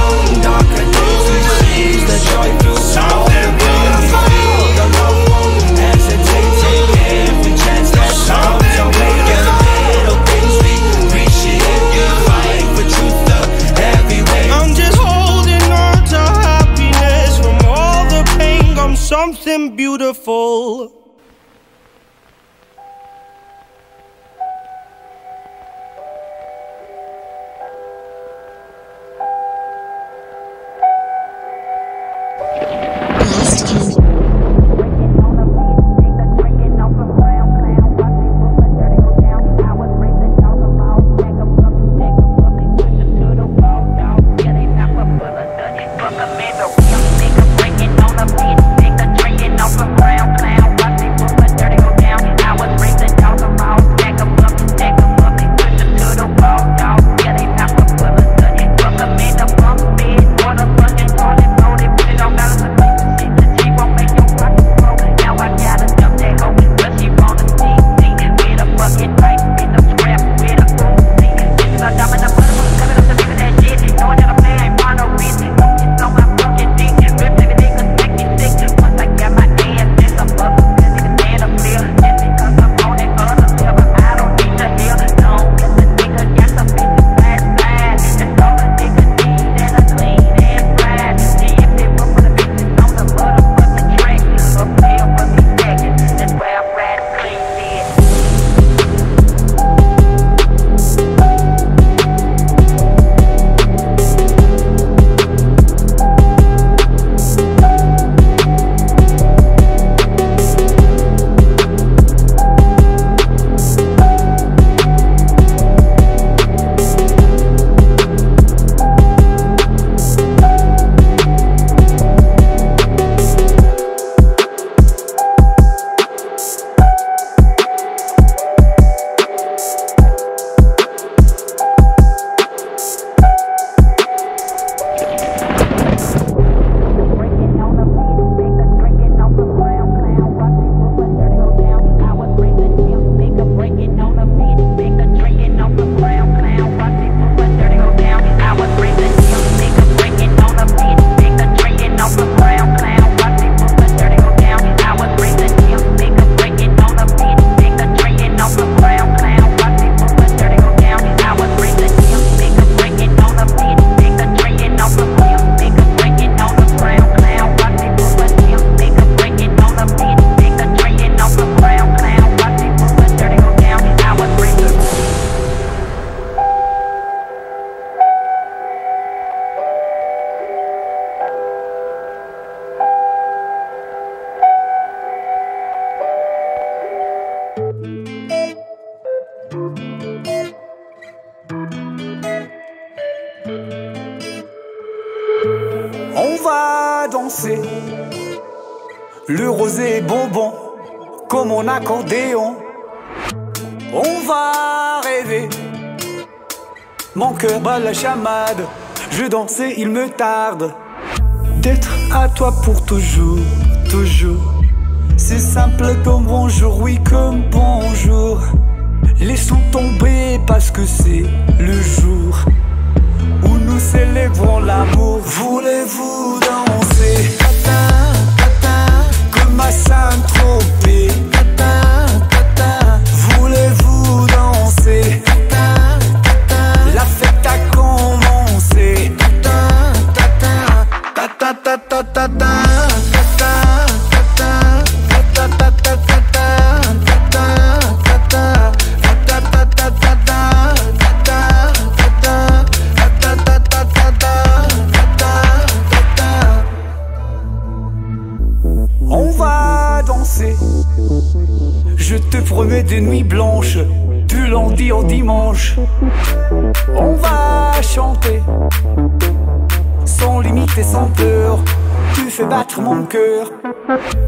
Speaker 11: me tarde.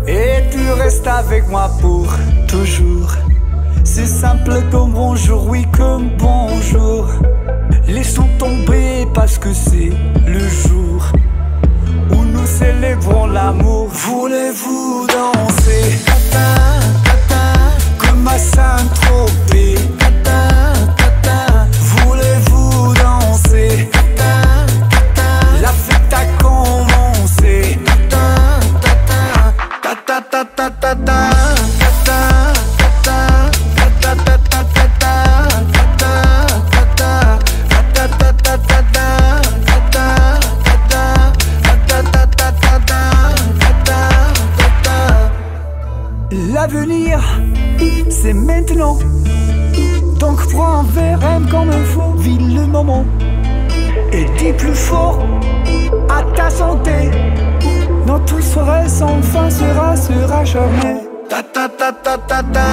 Speaker 11: Et tu restes avec moi pour toujours. C'est simple comme bonjour, oui,
Speaker 26: mata.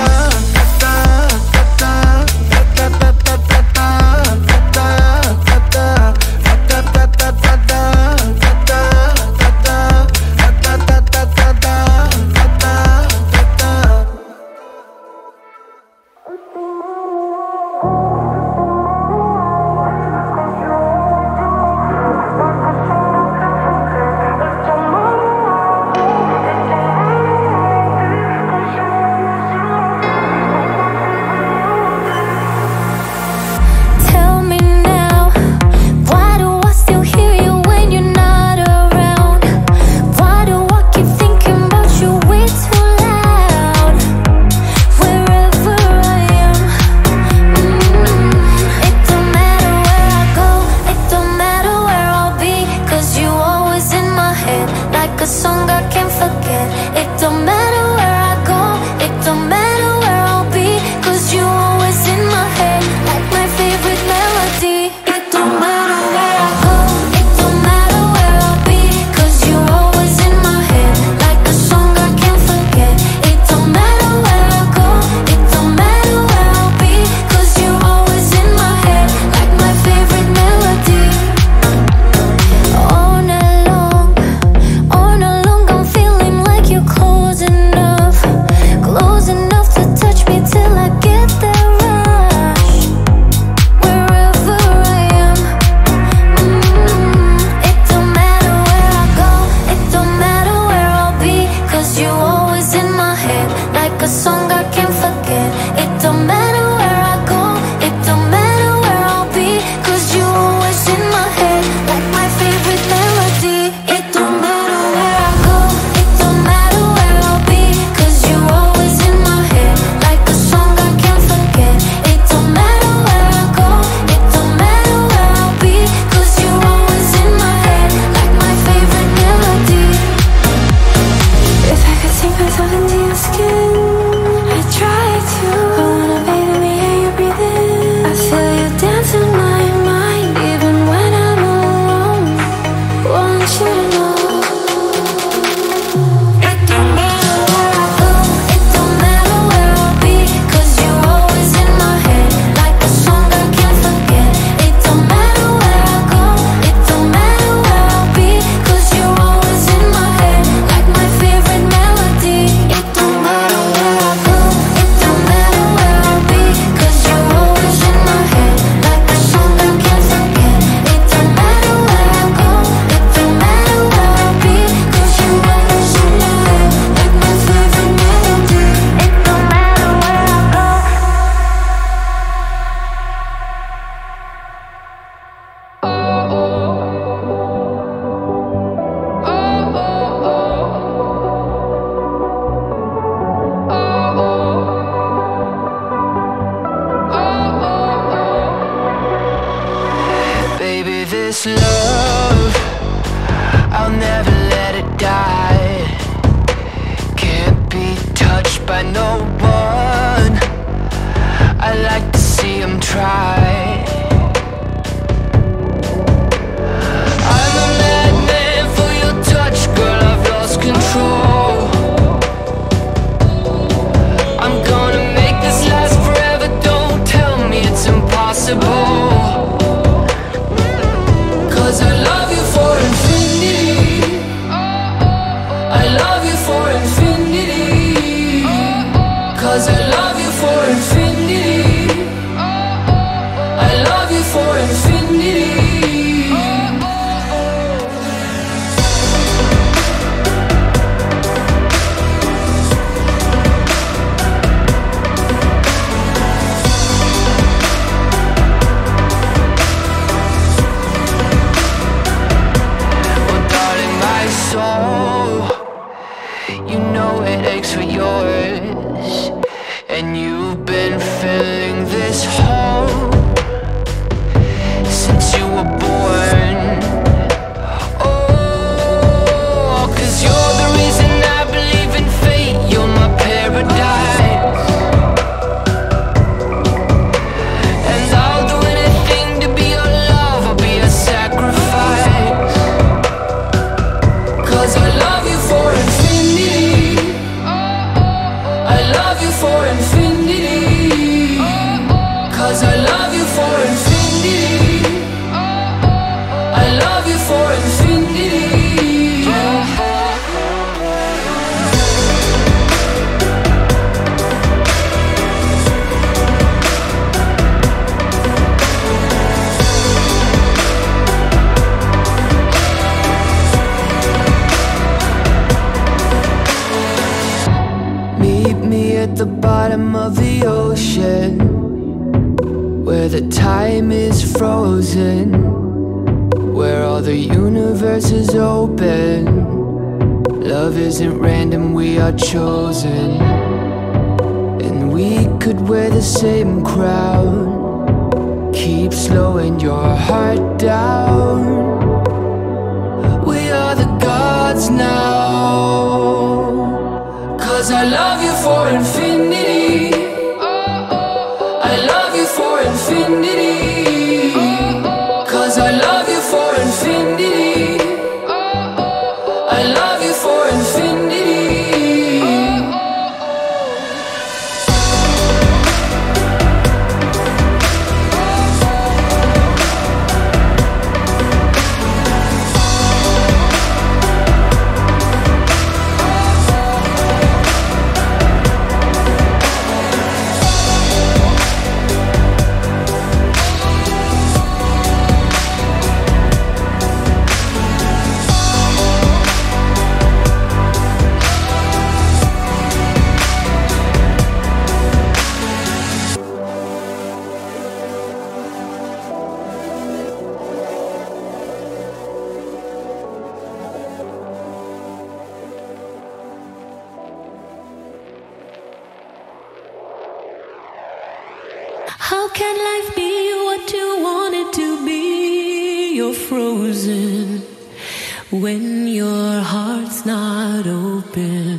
Speaker 26: can life be what you want it to be? You're frozen when your heart's not open.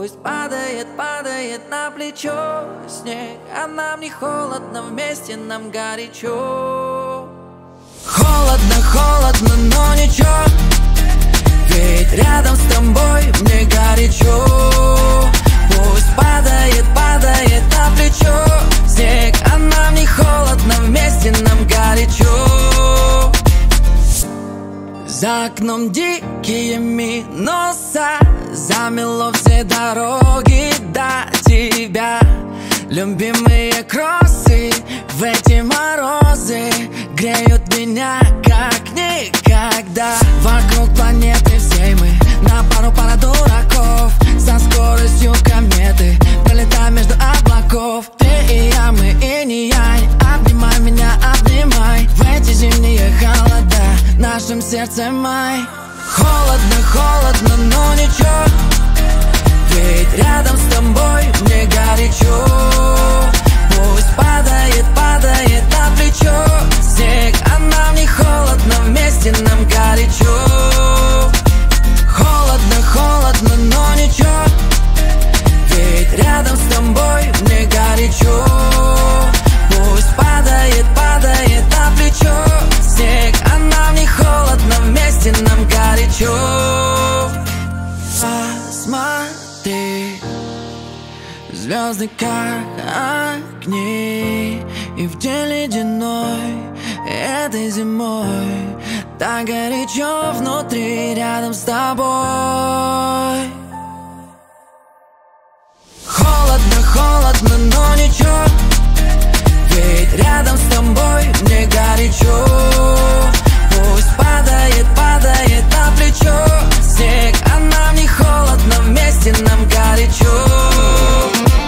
Speaker 27: Пусть падает, падает на плечо снег А нам не холодно, вместе нам горячо. Холодно, холодно, но ничего Ведь рядом с тобой мне горячо. Пусть падает, падает на плечо снег А нам не холодно, вместе нам горячо. За окном дикие минуса. Замело все дороги до тебя. Любимые кроссы в эти морозы Греют меня как никогда. Вокруг планеты всей мы На пару пара дураков. За скоростью кометы Пролетаем между облаков. Ты и я, мы и не я. Обнимай меня, обнимай. В эти зимние холода Нашим сердцем май. Холодно, холодно, но ничего. Ведь рядом с тобой мне горячо. Пусть падает, падает на плечо. Снег, а нам не холодно, вместе нам горячо. Холодно, холодно, но ничего. Ведь рядом с тобой мне горячо. Пусть падает, падает плечо. Посмотри. Звезды как огни. И в день ледяной Этой зимой. Так горячо внутри Рядом с тобой. Холодно, холодно, но ничего. Ведь рядом с тобой мне горячо. Пусть падает, падает горячо. Снег, а нам не холодно, вместе нам горячо.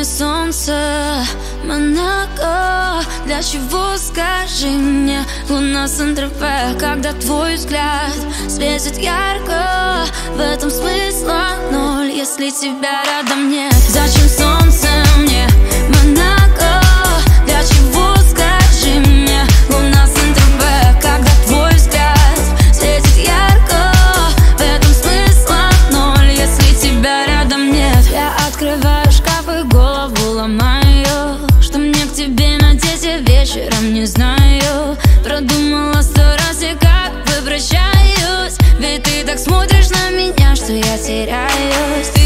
Speaker 28: мне солнце, Монако. Для чего, скажи мне, луна Сан-Тропе Когда твой взгляд светит ярко В этом смысла ноль, если тебя рядом нет Зачем солнце? Не знаю. Продумала сто раз и как выбращаюсь Ведь ты так смотришь на меня, что я теряюсь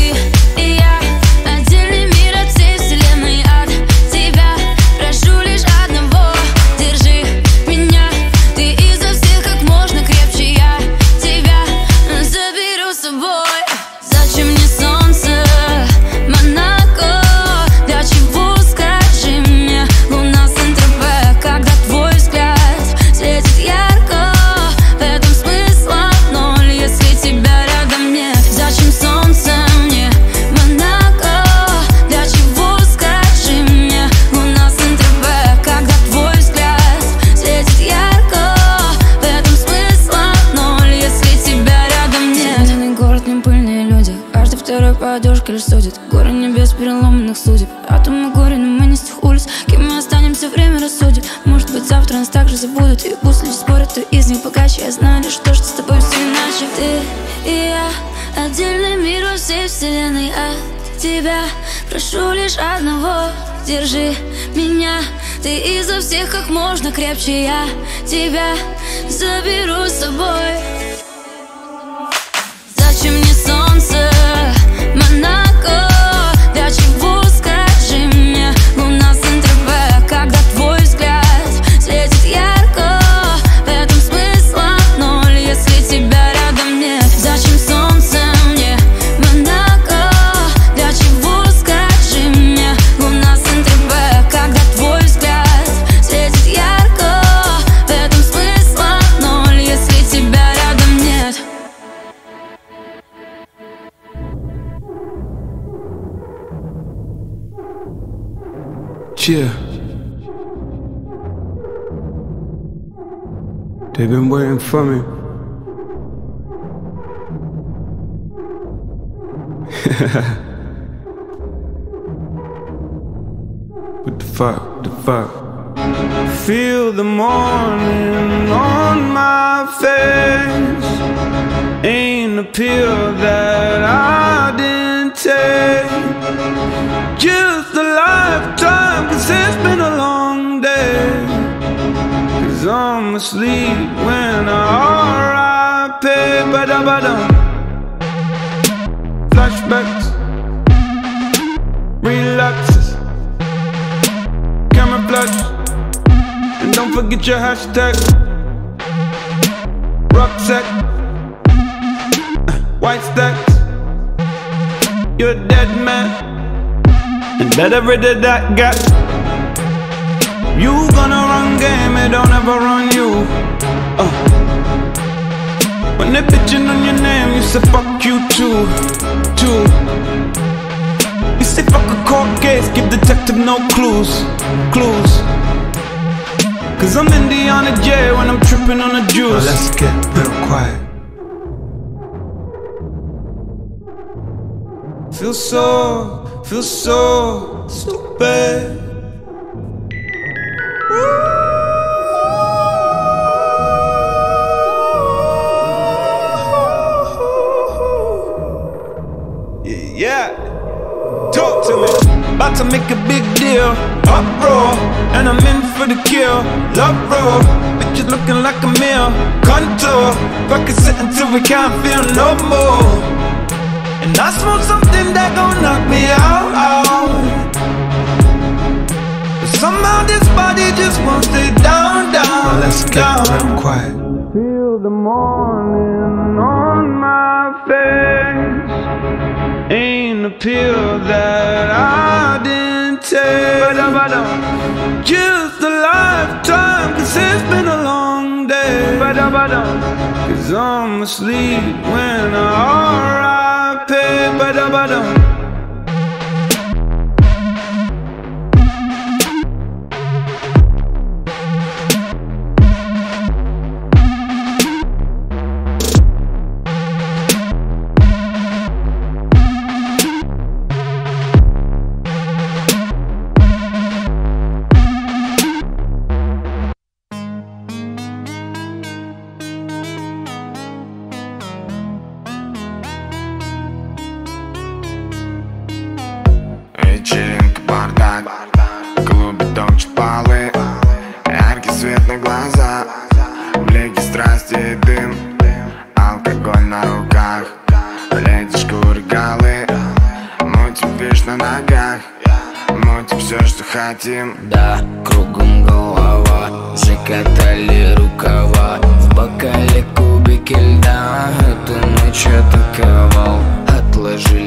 Speaker 28: останемся, время рассудит Может быть завтра нас также забудут. И пусть люди спорят, кто из них богаче. Я знаю лишь то, что с тобой все иначе. Ты и я Отдельный мир во всей вселенной. От тебя Прошу лишь одного. Держи меня. Ты изо всех как можно крепче. Я тебя заберу с собой. Зачем мне солнце,
Speaker 27: They've been waiting for me. what the fuck? The fuck? Feel the morning on my face. Ain't a pill that I didn't take. Just a lifetime, cause it's been a long day. Cause I'm asleep when I RIP. Ba-da-ba-dum. Flashbacks, relapses, camera flash. And don't forget your hashtag. Rucksack, white stacks. You're dead man. And better rid of that gap. You gonna run game, it don't ever run you. Uh. When they bitching on your name, you say fuck you too, too. You say fuck a court case, give detective no clues, clues. Cause I'm Indiana J when I'm tripping on the juice. Now let's get real quiet. Feel so, feel so stupid. Yeah, talk to me. About to make a big deal. Uproar, and I'm in for the kill. Love roll, bitches looking like a meal. Contour, Percocet until we can't feel no more. And I smoke something that gon' knock me out. But somehow this body just won't stay down, down. let's get down. quiet. Feel the morning on my face. Ain't a pill that I didn't take. Just a lifetime, cause it's been a long Cause I'm asleep when I RIP.
Speaker 29: закате
Speaker 30: Да, кругом голова, закатали рукава В бокале кубики льда, эту ночь атаковал Отложили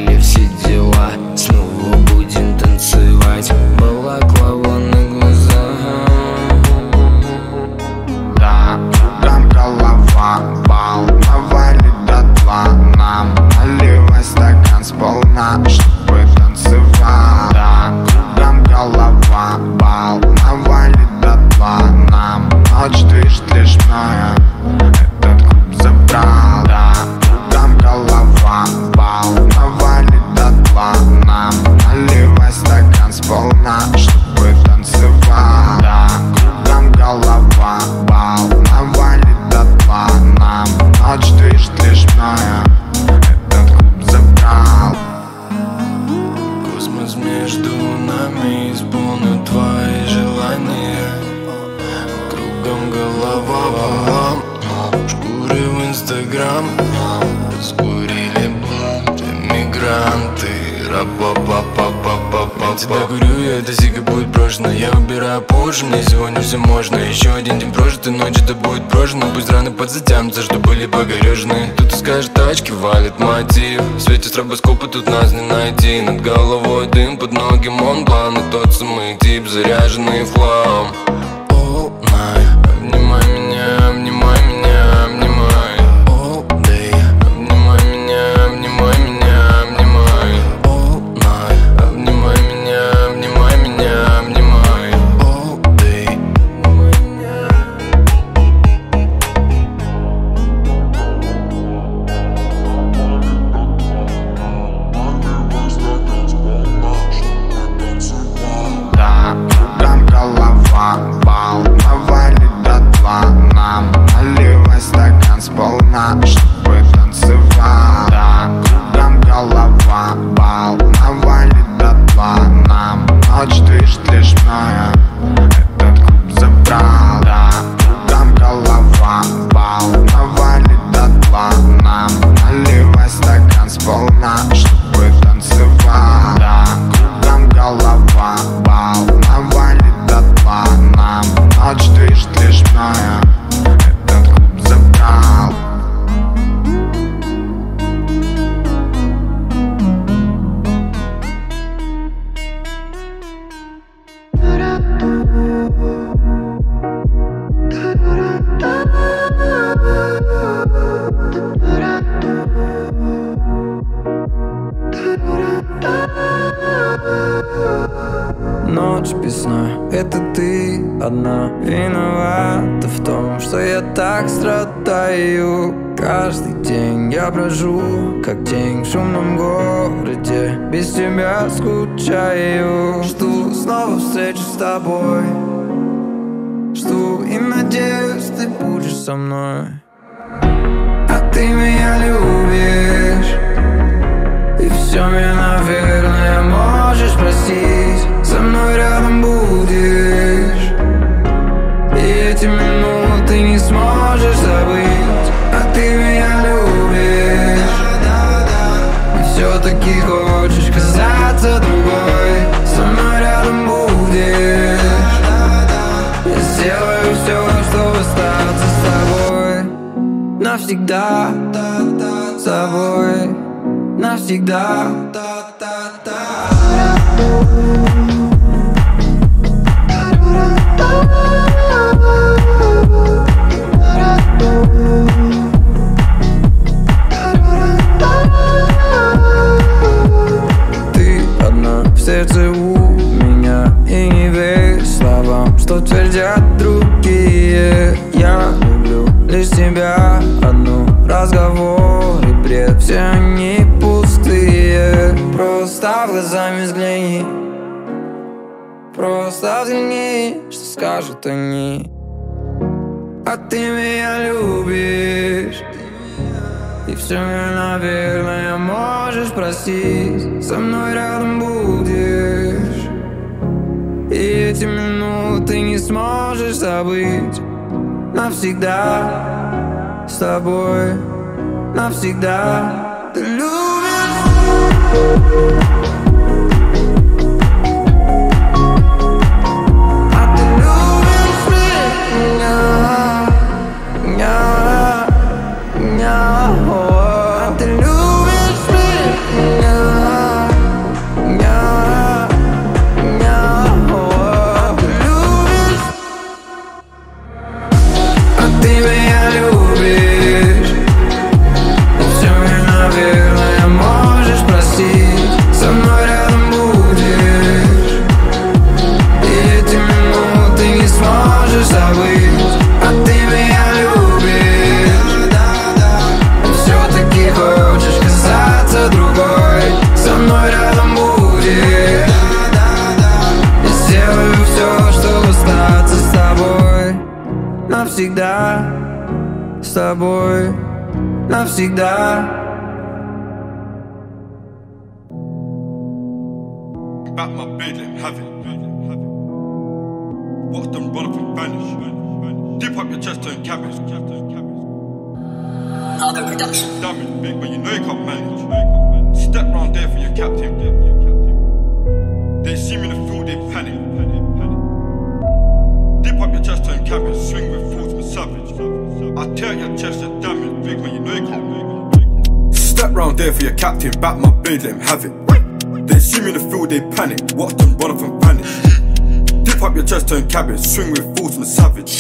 Speaker 31: Swing with force and savage.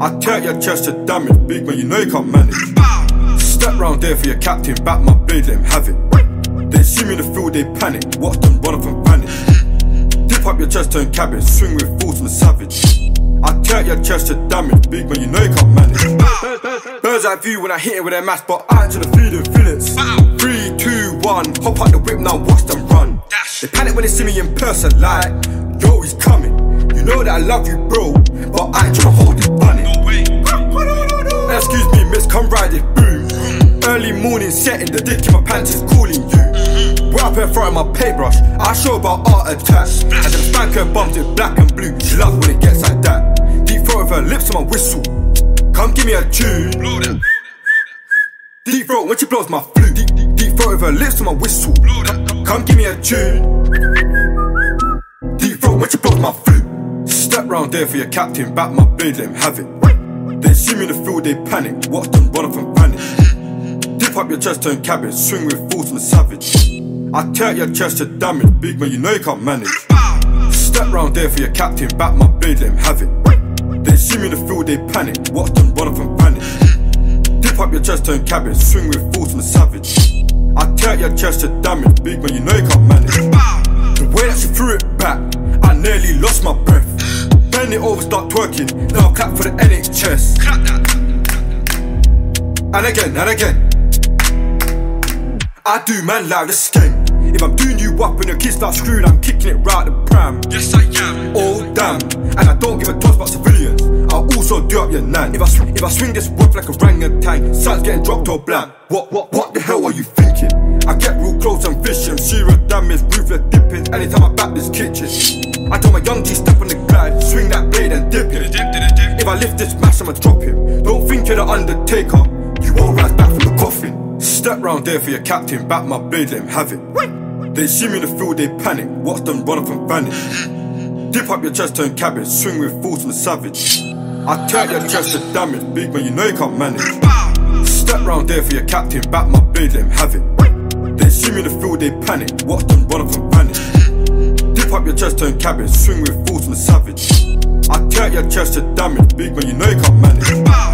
Speaker 31: I tear your chest to damage, big man, you know you can't manage. Step round there for your captain, back my blade, let him have it. They see me in the field, they panic. Watch them run up and vanish. Dip up your chest, turn cabbage. Swing with force and savage. I tear your chest to damage, big man, you know you can't manage. Birds eye view when I hit it with their mask, but I ain't to the feeling feelings. Three, two, one, hop out the whip now, watch them run. They panic when they see me in person, like, know that I love you, bro, but I ain't tryna hold bunny. No way. Excuse me, miss, come ride it, boom. Early morning setting, the dick in my pants is calling you. We're up in front of my paintbrush, I show about art attached. And them spank her bumps in black and blue, she loves when it gets like that. Deep throat with her lips on my whistle. Come give me a tune. Deep throat when she blows my flute. Deep, deep, deep throat with her lips on my whistle. Come, come give me a tune. Round there for your captain, back my blade, let him have it. They see me in the field, they panic. Watch them run up and vanish. Dip up your chest, turn cabbage. Swing with force and savage. I tear your chest to damage, big man, you know you can't manage. Step round there for your captain, back my blade, let him have it. They see me in the field, they panic. Watch them run up and vanish. Dip up your chest, turn cabbage. Swing with force and savage. I tear your chest to damage, big man, you know you can't manage. The way that she threw it back, I nearly lost my breath. Bend it over, start twerking. Now clap for the NHS. Clap that. And again, and again. I do man loud, this game. If I'm doing you up and your kids start screwing, I'm kicking it right the pram. Yes, I am. Oh damn. And I don't give a toss about civilians. I'll also do up your nan. If I swing, if I swing this whip like a orangutan, sun's getting dropped or blam. What, what, what the hell are you thinking? I get close and fishing. Zero damage, ruthless dipping. Anytime I back this kitchen. I tell my young G step on the glide, swing that blade and dip it. If I lift this mass, I'ma drop him. Don't think you're the Undertaker. You won't rise back from the coffin. Step round there for your captain, back my blade, let him have it. They see me in the field, they panic. Watch them run up and vanish. Dip up your chest, turn cabbage. Swing with force and savage. I tear your chest to damage, big man, you know you can't manage. Step round there for your captain, back my blade, let him have it. They see me in the field, they panic. Watch them run up and vanish. Dip up your chest, turn cabbage. Swing with force and savage. I tear your chest to damage, big man, you know you can't manage.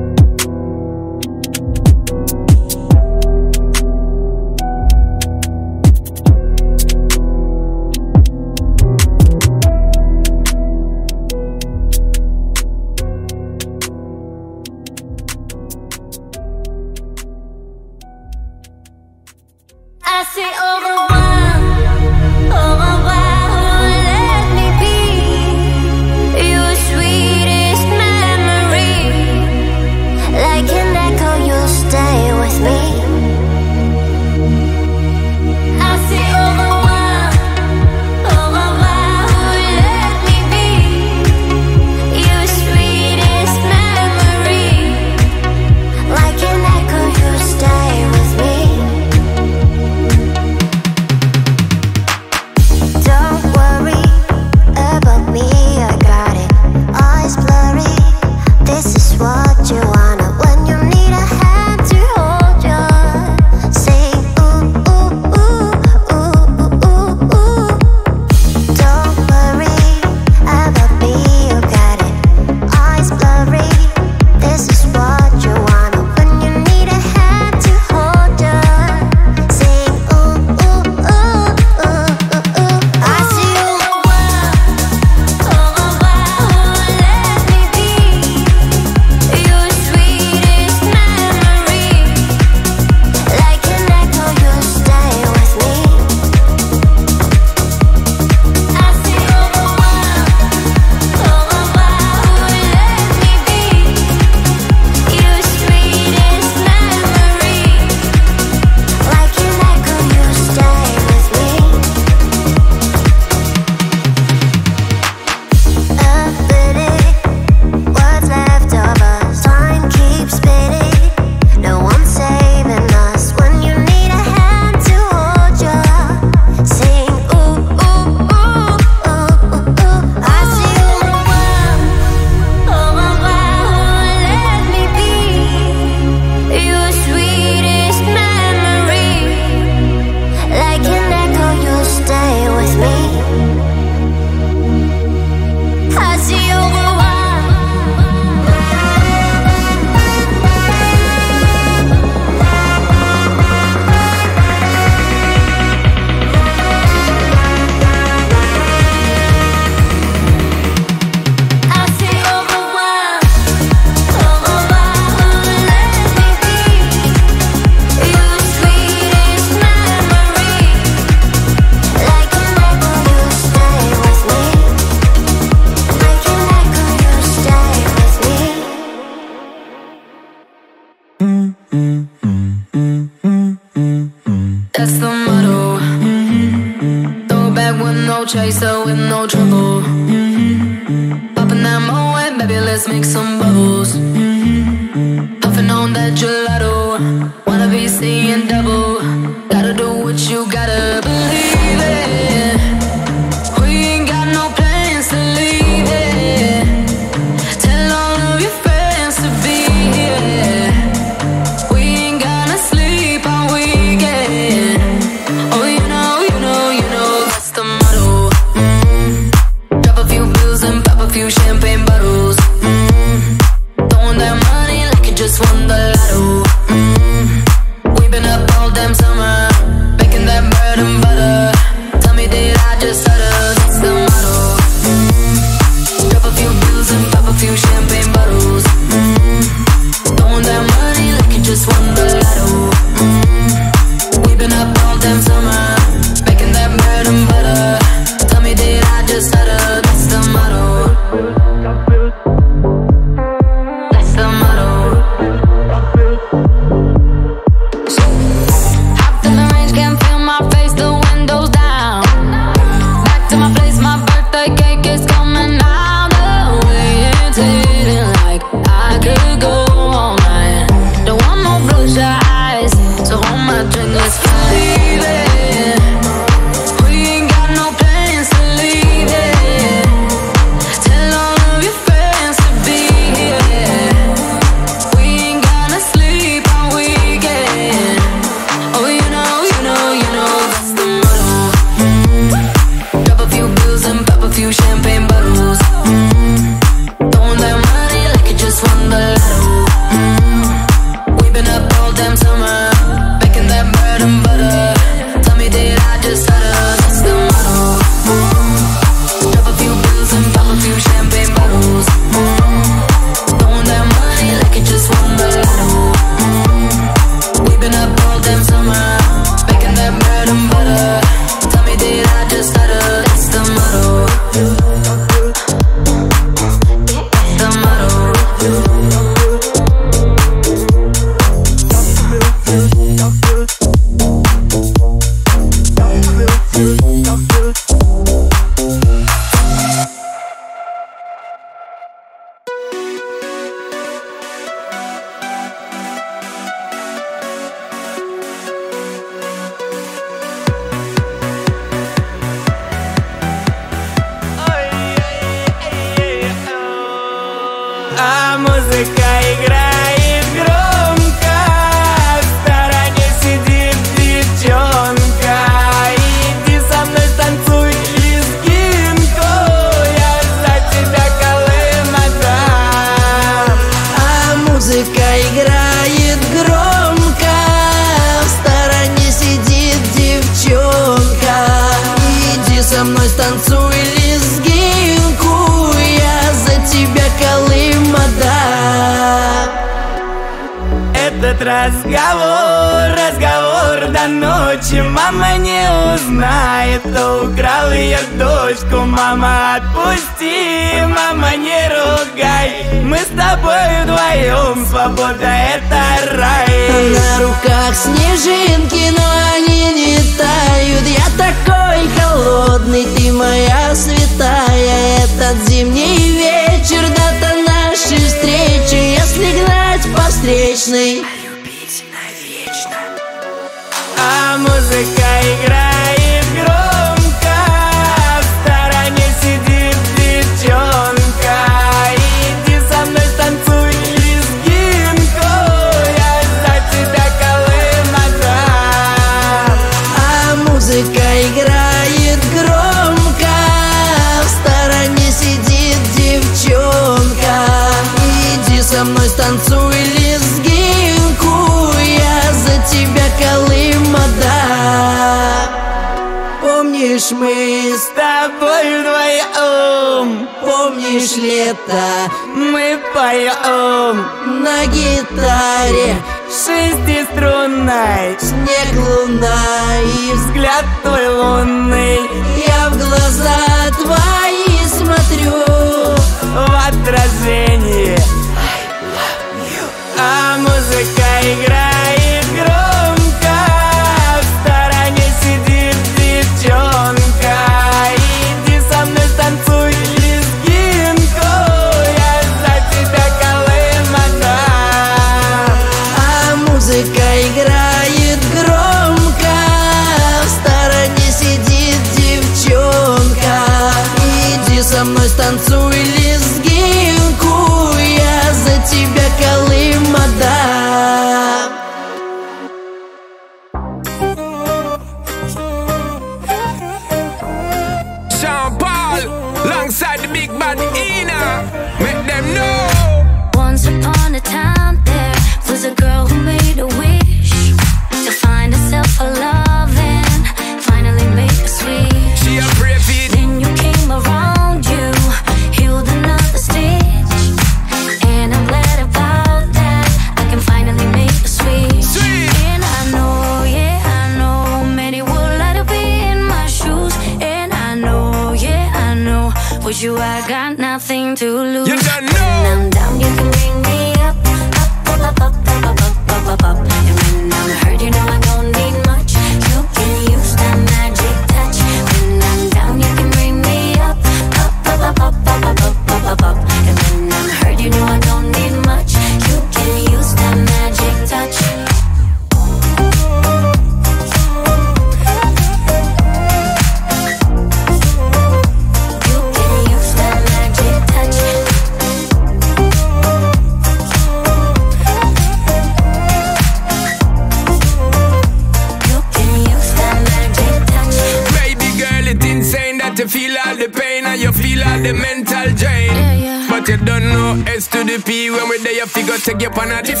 Speaker 32: take your on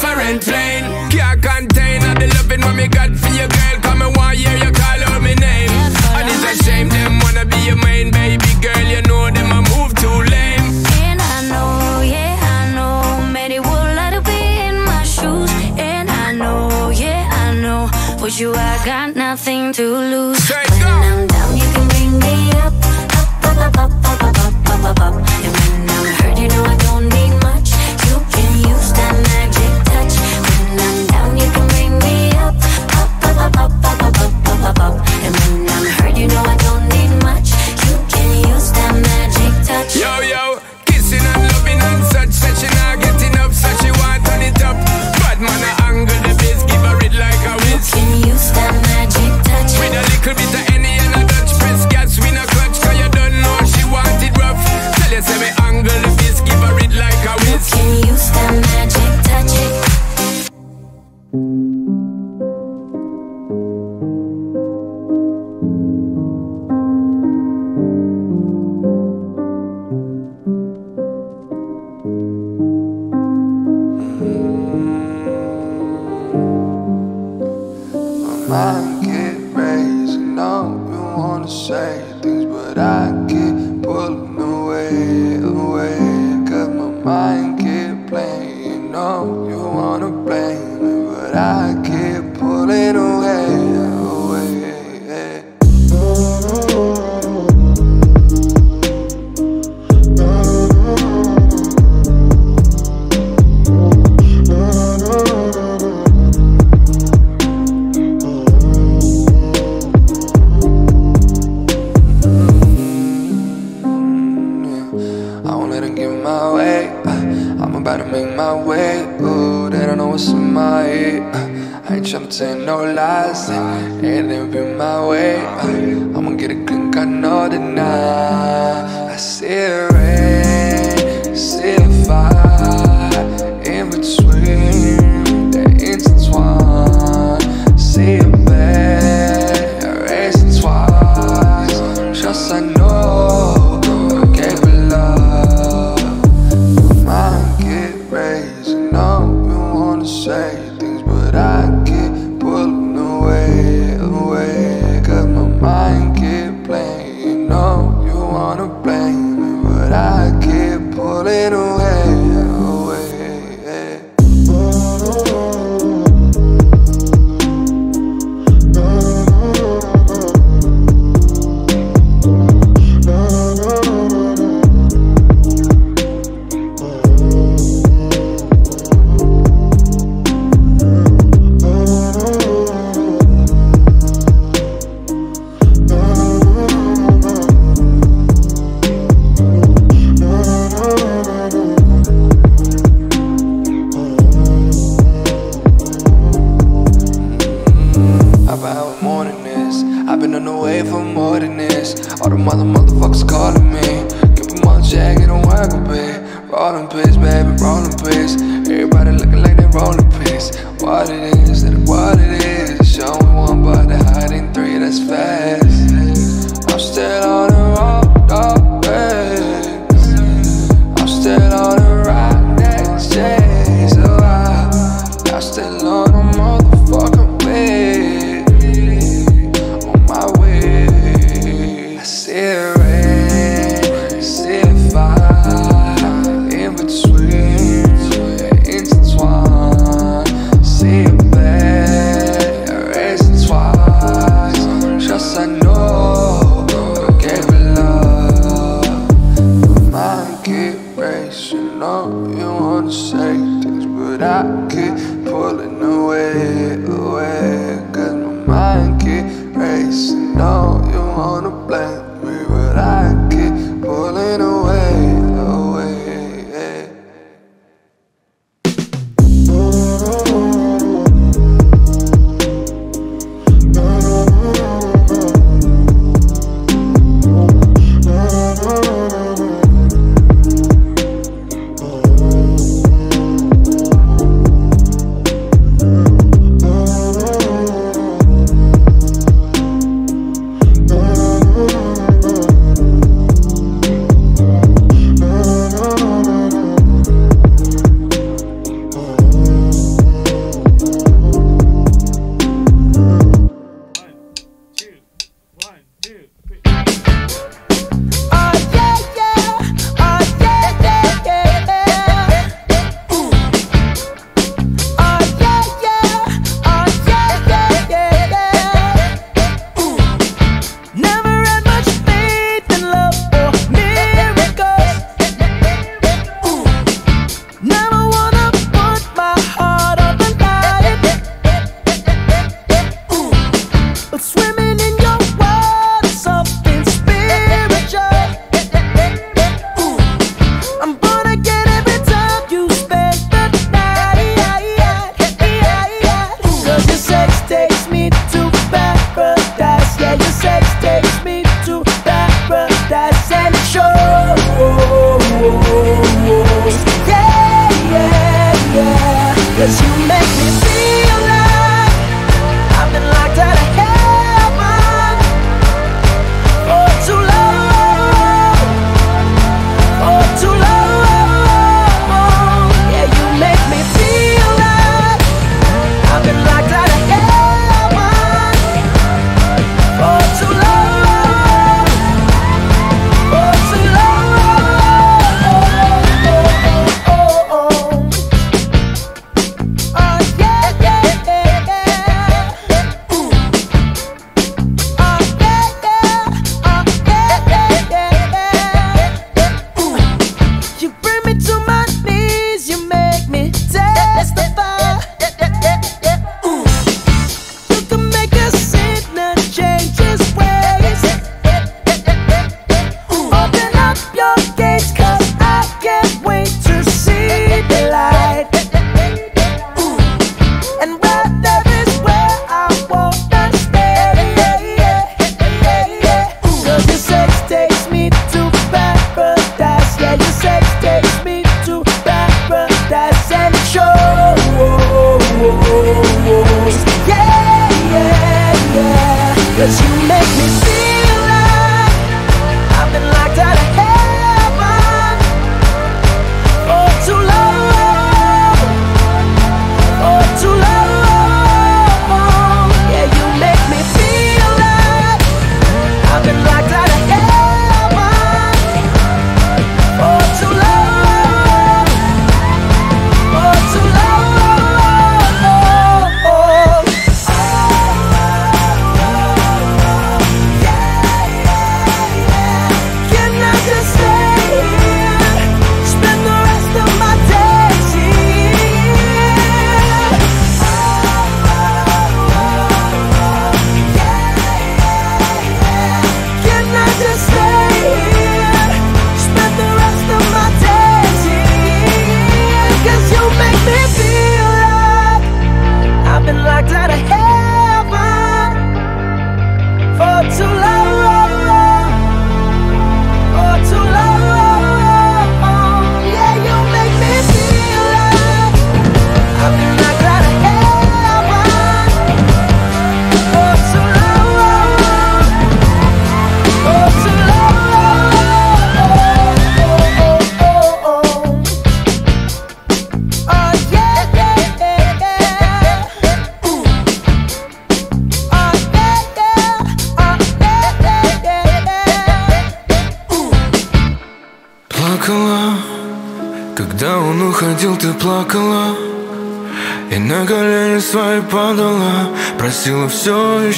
Speaker 32: keep racing on. You wanna say things, but I keep pulling away, away. Cause my mind keep racing No, You wanna blame.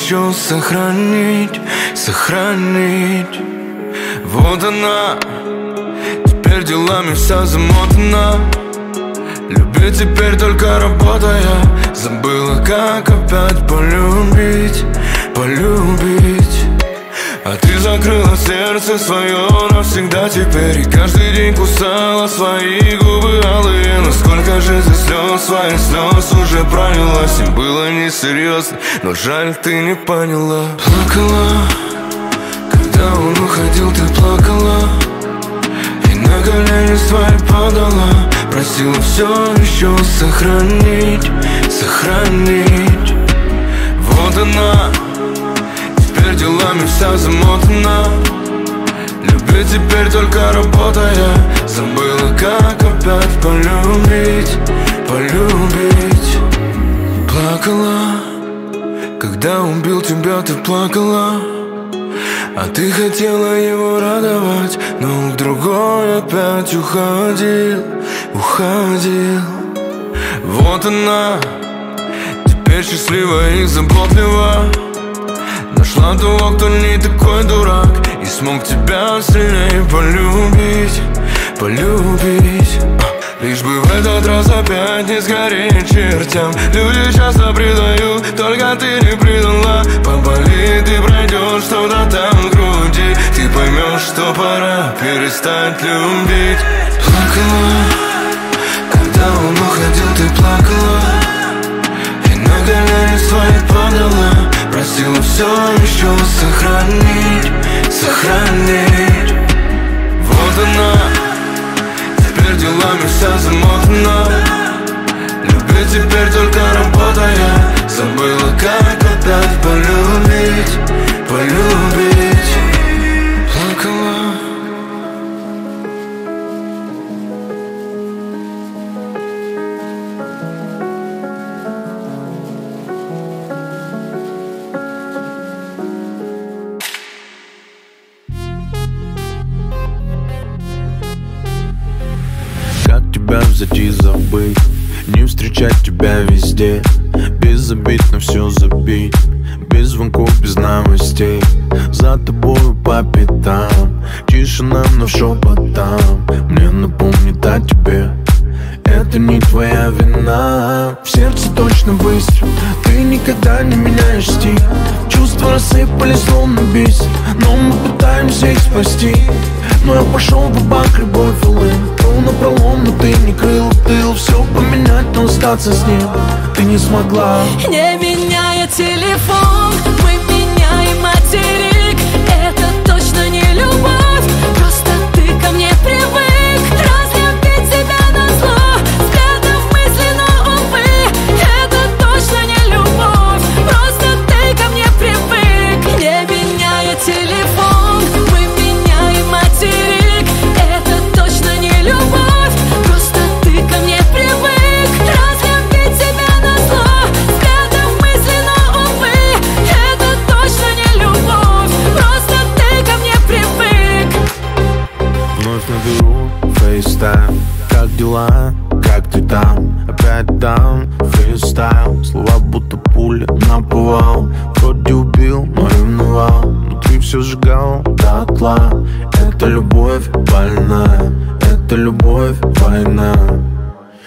Speaker 33: Еще сохранить, навсегда теперь И каждый день кусала свои губы алые Но сколько же ты слез, своих слез уже пролилась Им было несерьезно, но жаль ты не поняла. Плакала, когда он уходил, ты плакала И на колени свои падала. Просила все еще сохранить, сохранить. Вот она, Теперь делами вся замотана Любить теперь только работая Забыла, как опять полюбить, полюбить. Плакала, когда убил тебя, ты плакала. А ты хотела его радовать Но к другой опять уходил, уходил. Вот она, теперь счастлива и заботлива. Нашла того, кто не такой дурак И смог тебя сильнее полюбить, полюбить. Лишь бы в этот раз опять не сгореть чертям. Люди часто предают, только ты не предала. Поболит и пройдешь что-то там в груди. Ты поймешь, что пора перестать любить. Плакала, когда он уходил, ты плакала. И на колени свои падала. Просила все еще сохранить, сохранить. Вот она, теперь делами вся замотана Любить теперь только работая. Забыла, как опять полюбить, полюбить
Speaker 34: Тишина, но шепотам Мне напомнит о тебе. Это не твоя вина. В сердце точно выстрел Ты никогда не меняешь стиль. Чувства рассыпались словно бисер Но мы пытаемся их спасти. Но я пошел в банк любовь улын Был напролом, но ты не крыл тыл. Все поменять, но остаться с ним. Ты не смогла.
Speaker 35: Не меняя телефон,
Speaker 34: наповал Вроде убил, но ревновал. Внутри все сжигал дотла. Это любовь больная Это любовь война.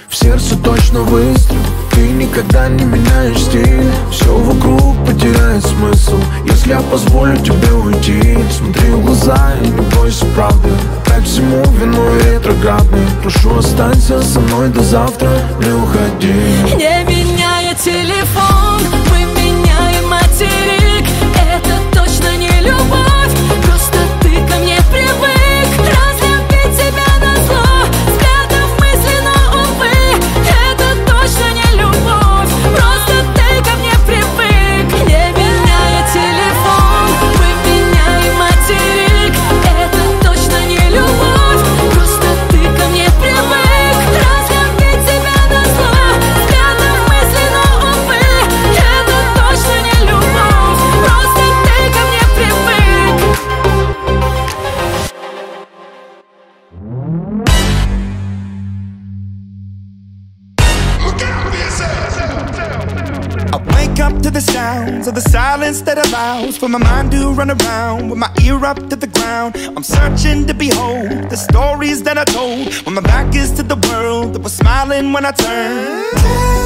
Speaker 34: В сердце точно выстрел Ты никогда не меняешь стиль. Все вокруг потеряет смысл Если я позволю тебе уйти. Смотри в глаза и не бойся правды Опять всему виной ретроградный. Прошу останься со мной до завтра Не уходи.
Speaker 35: Не
Speaker 25: silence for my mind to run around with my ear up to the ground. I'm searching to behold the stories that I told when my back is to the world that was smiling when I turned.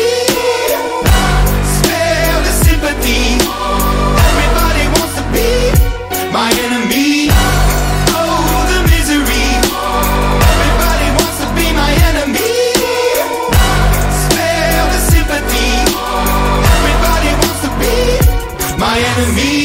Speaker 25: me.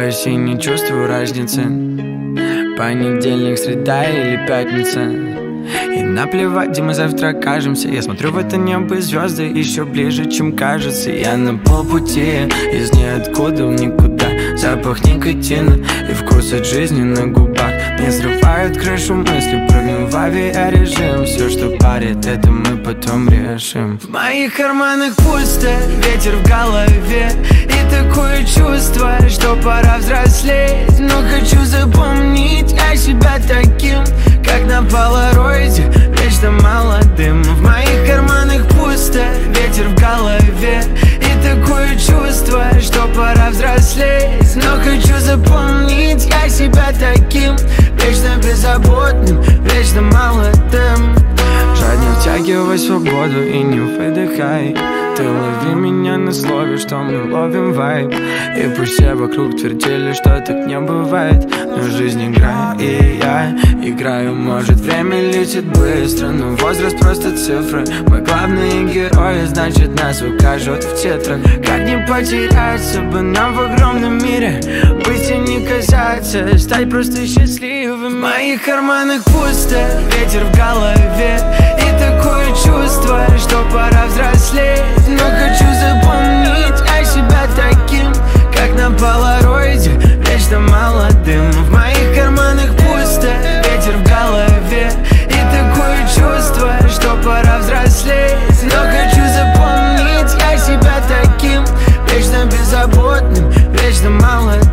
Speaker 27: Просыпаюсь и не чувствую разницы. Понедельник, среда или пятница. И наплевать, где мы завтра окажемся. Я смотрю в это небо и звезды еще ближе, чем кажется. Я на полпути из ниоткуда в никуда. Запах никотина и вкус от жизни на губах Не срывают крышу мысли, прыгну в авиарежим. Все, что парит, это мы потом решим. В моих карманах пусто, ветер в голове. И такое чувство, что пора взрослеть. Но хочу запомнить о себя таким Как на полароиде, вечно молодым. В моих карманах пусто, ветер в голове. И такое чувство, что пора взрослеть. Но хочу запомнить я себя таким Вечно беззаботным, вечно молодым. Жадно втягивай свободу и не выдыхай Ты лови меня на слове, что мы ловим вайб. И пусть все вокруг твердили, что так не бывает. Но жизнь игра, и я играю. Может время летит быстро, но возраст просто цифры. Мы главные герои, значит нас укажут в тетрах. Как не потеряться бы нам в огромном мире? Быть и не казаться, стать просто счастливым. В моих карманах пусто, ветер в голове такое чувство, что пора взрослеть. Но хочу запомнить о себя таким Как на полароиде, вечно молодым В моих карманах пусто, ветер в голове. И такое чувство, что пора взрослеть. Но хочу запомнить я себя таким Вечно беззаботным, вечно молодым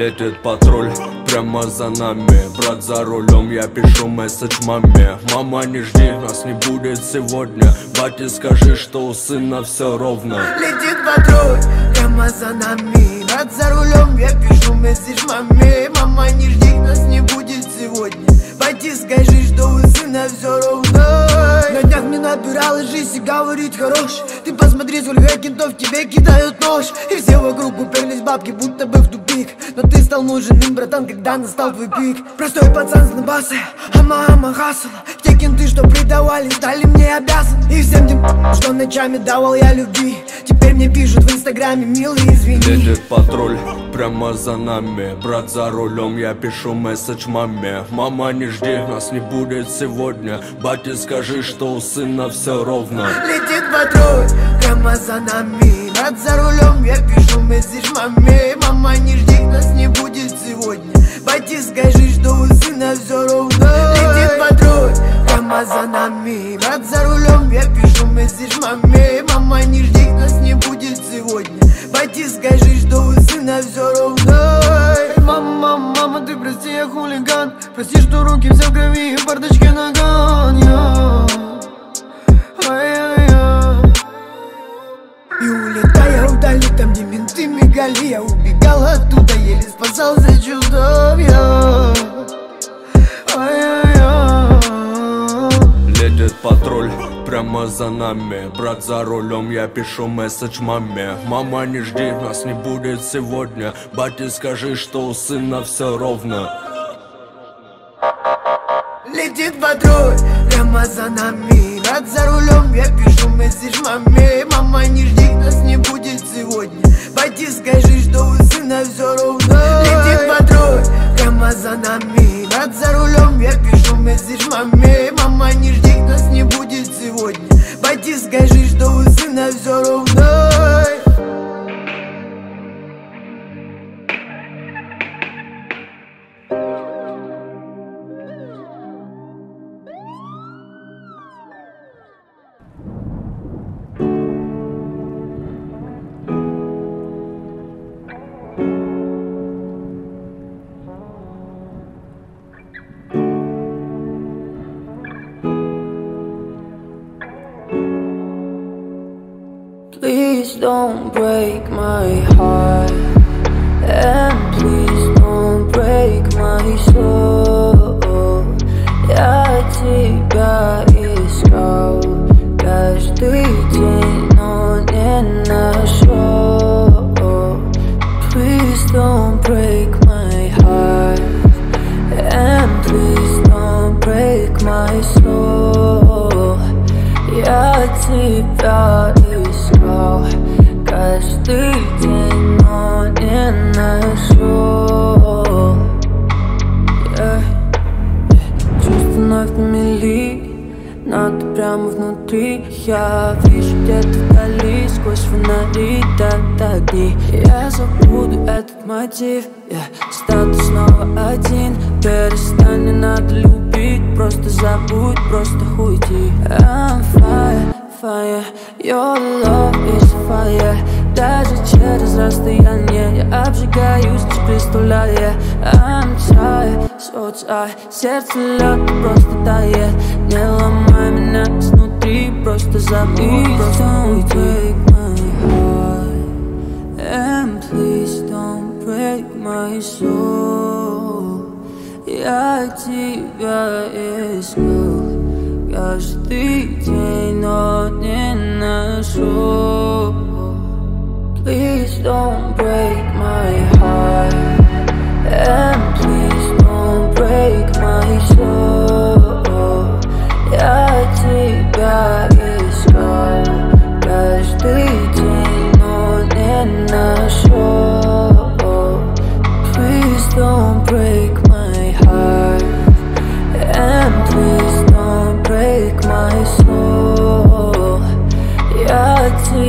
Speaker 36: Летит патруль прямо за нами. Брат за рулем, я пишу месседж маме. Мама, не жди, нас не будет сегодня. Бате, скажи, что у сына все ровно.
Speaker 37: Летит патруль прямо за нами. Брат за рулем, я пишу месседж маме. Мама, не жди, нас не будет сегодня. Пойди скажи, что у сына все ровно. На днях мне набиралась жизнь и говорить хорош Ты посмотри, сколько кентов тебе кидают нож. И все вокруг уперлись бабки, будто бы в тупик. Но ты стал нужен им, братан, когда настал твой пик. Простой пацан с набасы, а мама хасала Те кенты, что предавали, стали мне обязаны И всем тем, что ночами давал я любви. Теперь мне пишут в инстаграме, милый, извини.
Speaker 36: Летит патруль прямо за нами Брат за рулем, я пишу месседж маме. Мама, не жди, нас не будет сегодня. Бате, скажи, что у сына все ровно.
Speaker 37: Летит патруль прямо за нами Брат за рулем, я пишу месседж маме. Мама, не жди, нас не будет сегодня. Пойди скажи, что у сына все ровно. Летит патруль прямо за нами Брат за рулем, я пишу месседж маме. Мама, не жди, нас не будет сегодня. Пойди скажи, что у сына все ровно Мама, мама, ты прости, я хулиган. Прости, что руки все в крови и в бардачке наган я. И улетая вдали, там где менты мигали. Я убегал оттуда, еле спасался чудом я. Ай-яй-яй.
Speaker 36: Летит патруль прямо за нами. Брат за рулем, я пишу месседж маме. Мама, не жди, нас не будет сегодня. Бате, скажи, что у сына все ровно.
Speaker 37: Летит патруль прямо за нами. Брат за рулем, я пишу месседж маме. Мама, не жди, нас не будет сегодня. Пойди скажи, что у сына все ровно. Летит патруль прямо за нами. Брат за рулем, я пишу месседж маме. Мама, не жди, нас не будет сегодня. Пойди скажи, что у сына все ровно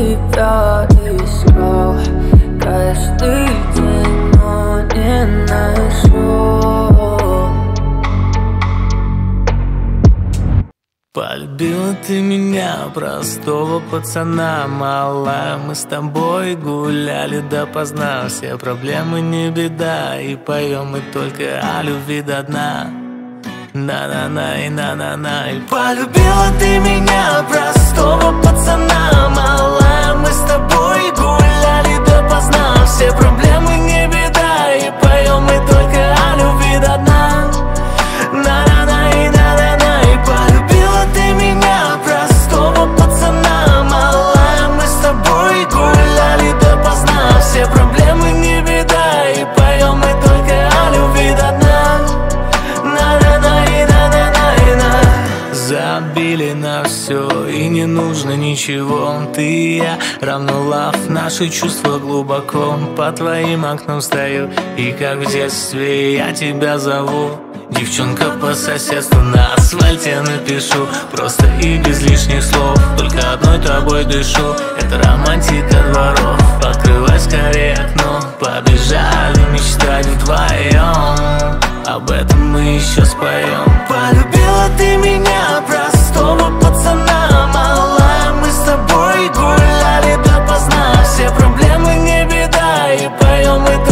Speaker 38: тебя искал Каждый день, но не нашел
Speaker 15: Полюбила ты меня, простого пацана Мала, мы с тобой гуляли допоздна. Все проблемы не беда. И поем мы только о любви до дна. На-на-на и на-на-на. И полюбила ты меня, простого пацана, мала мы с тобой гуляли допоздна. Все проблемы не беда И поем мы только о любви до дна. нужно ничего. Ты и я равно лав Наши чувства глубоко. По твоим окнам стою И как в детстве я тебя зову. Девчонка по соседству на асфальте напишу. Просто и без лишних слов Только одной тобой дышу. Это романтика дворов. Открывай скорее окно. Побежали мечтать вдвоем. Об этом мы еще споем. Полюбила ты меня, простого пацана.
Speaker 39: I'm with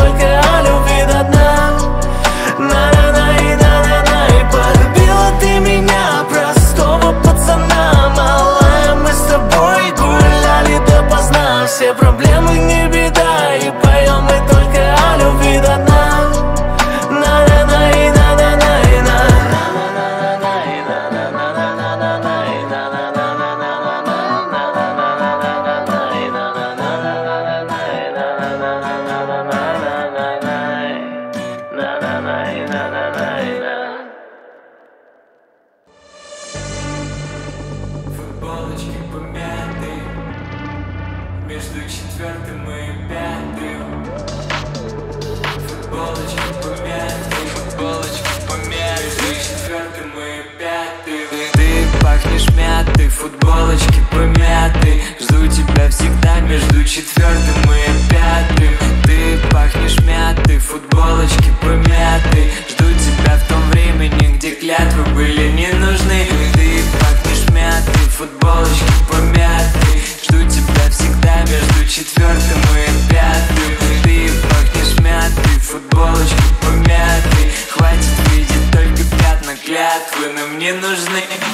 Speaker 39: мне нужны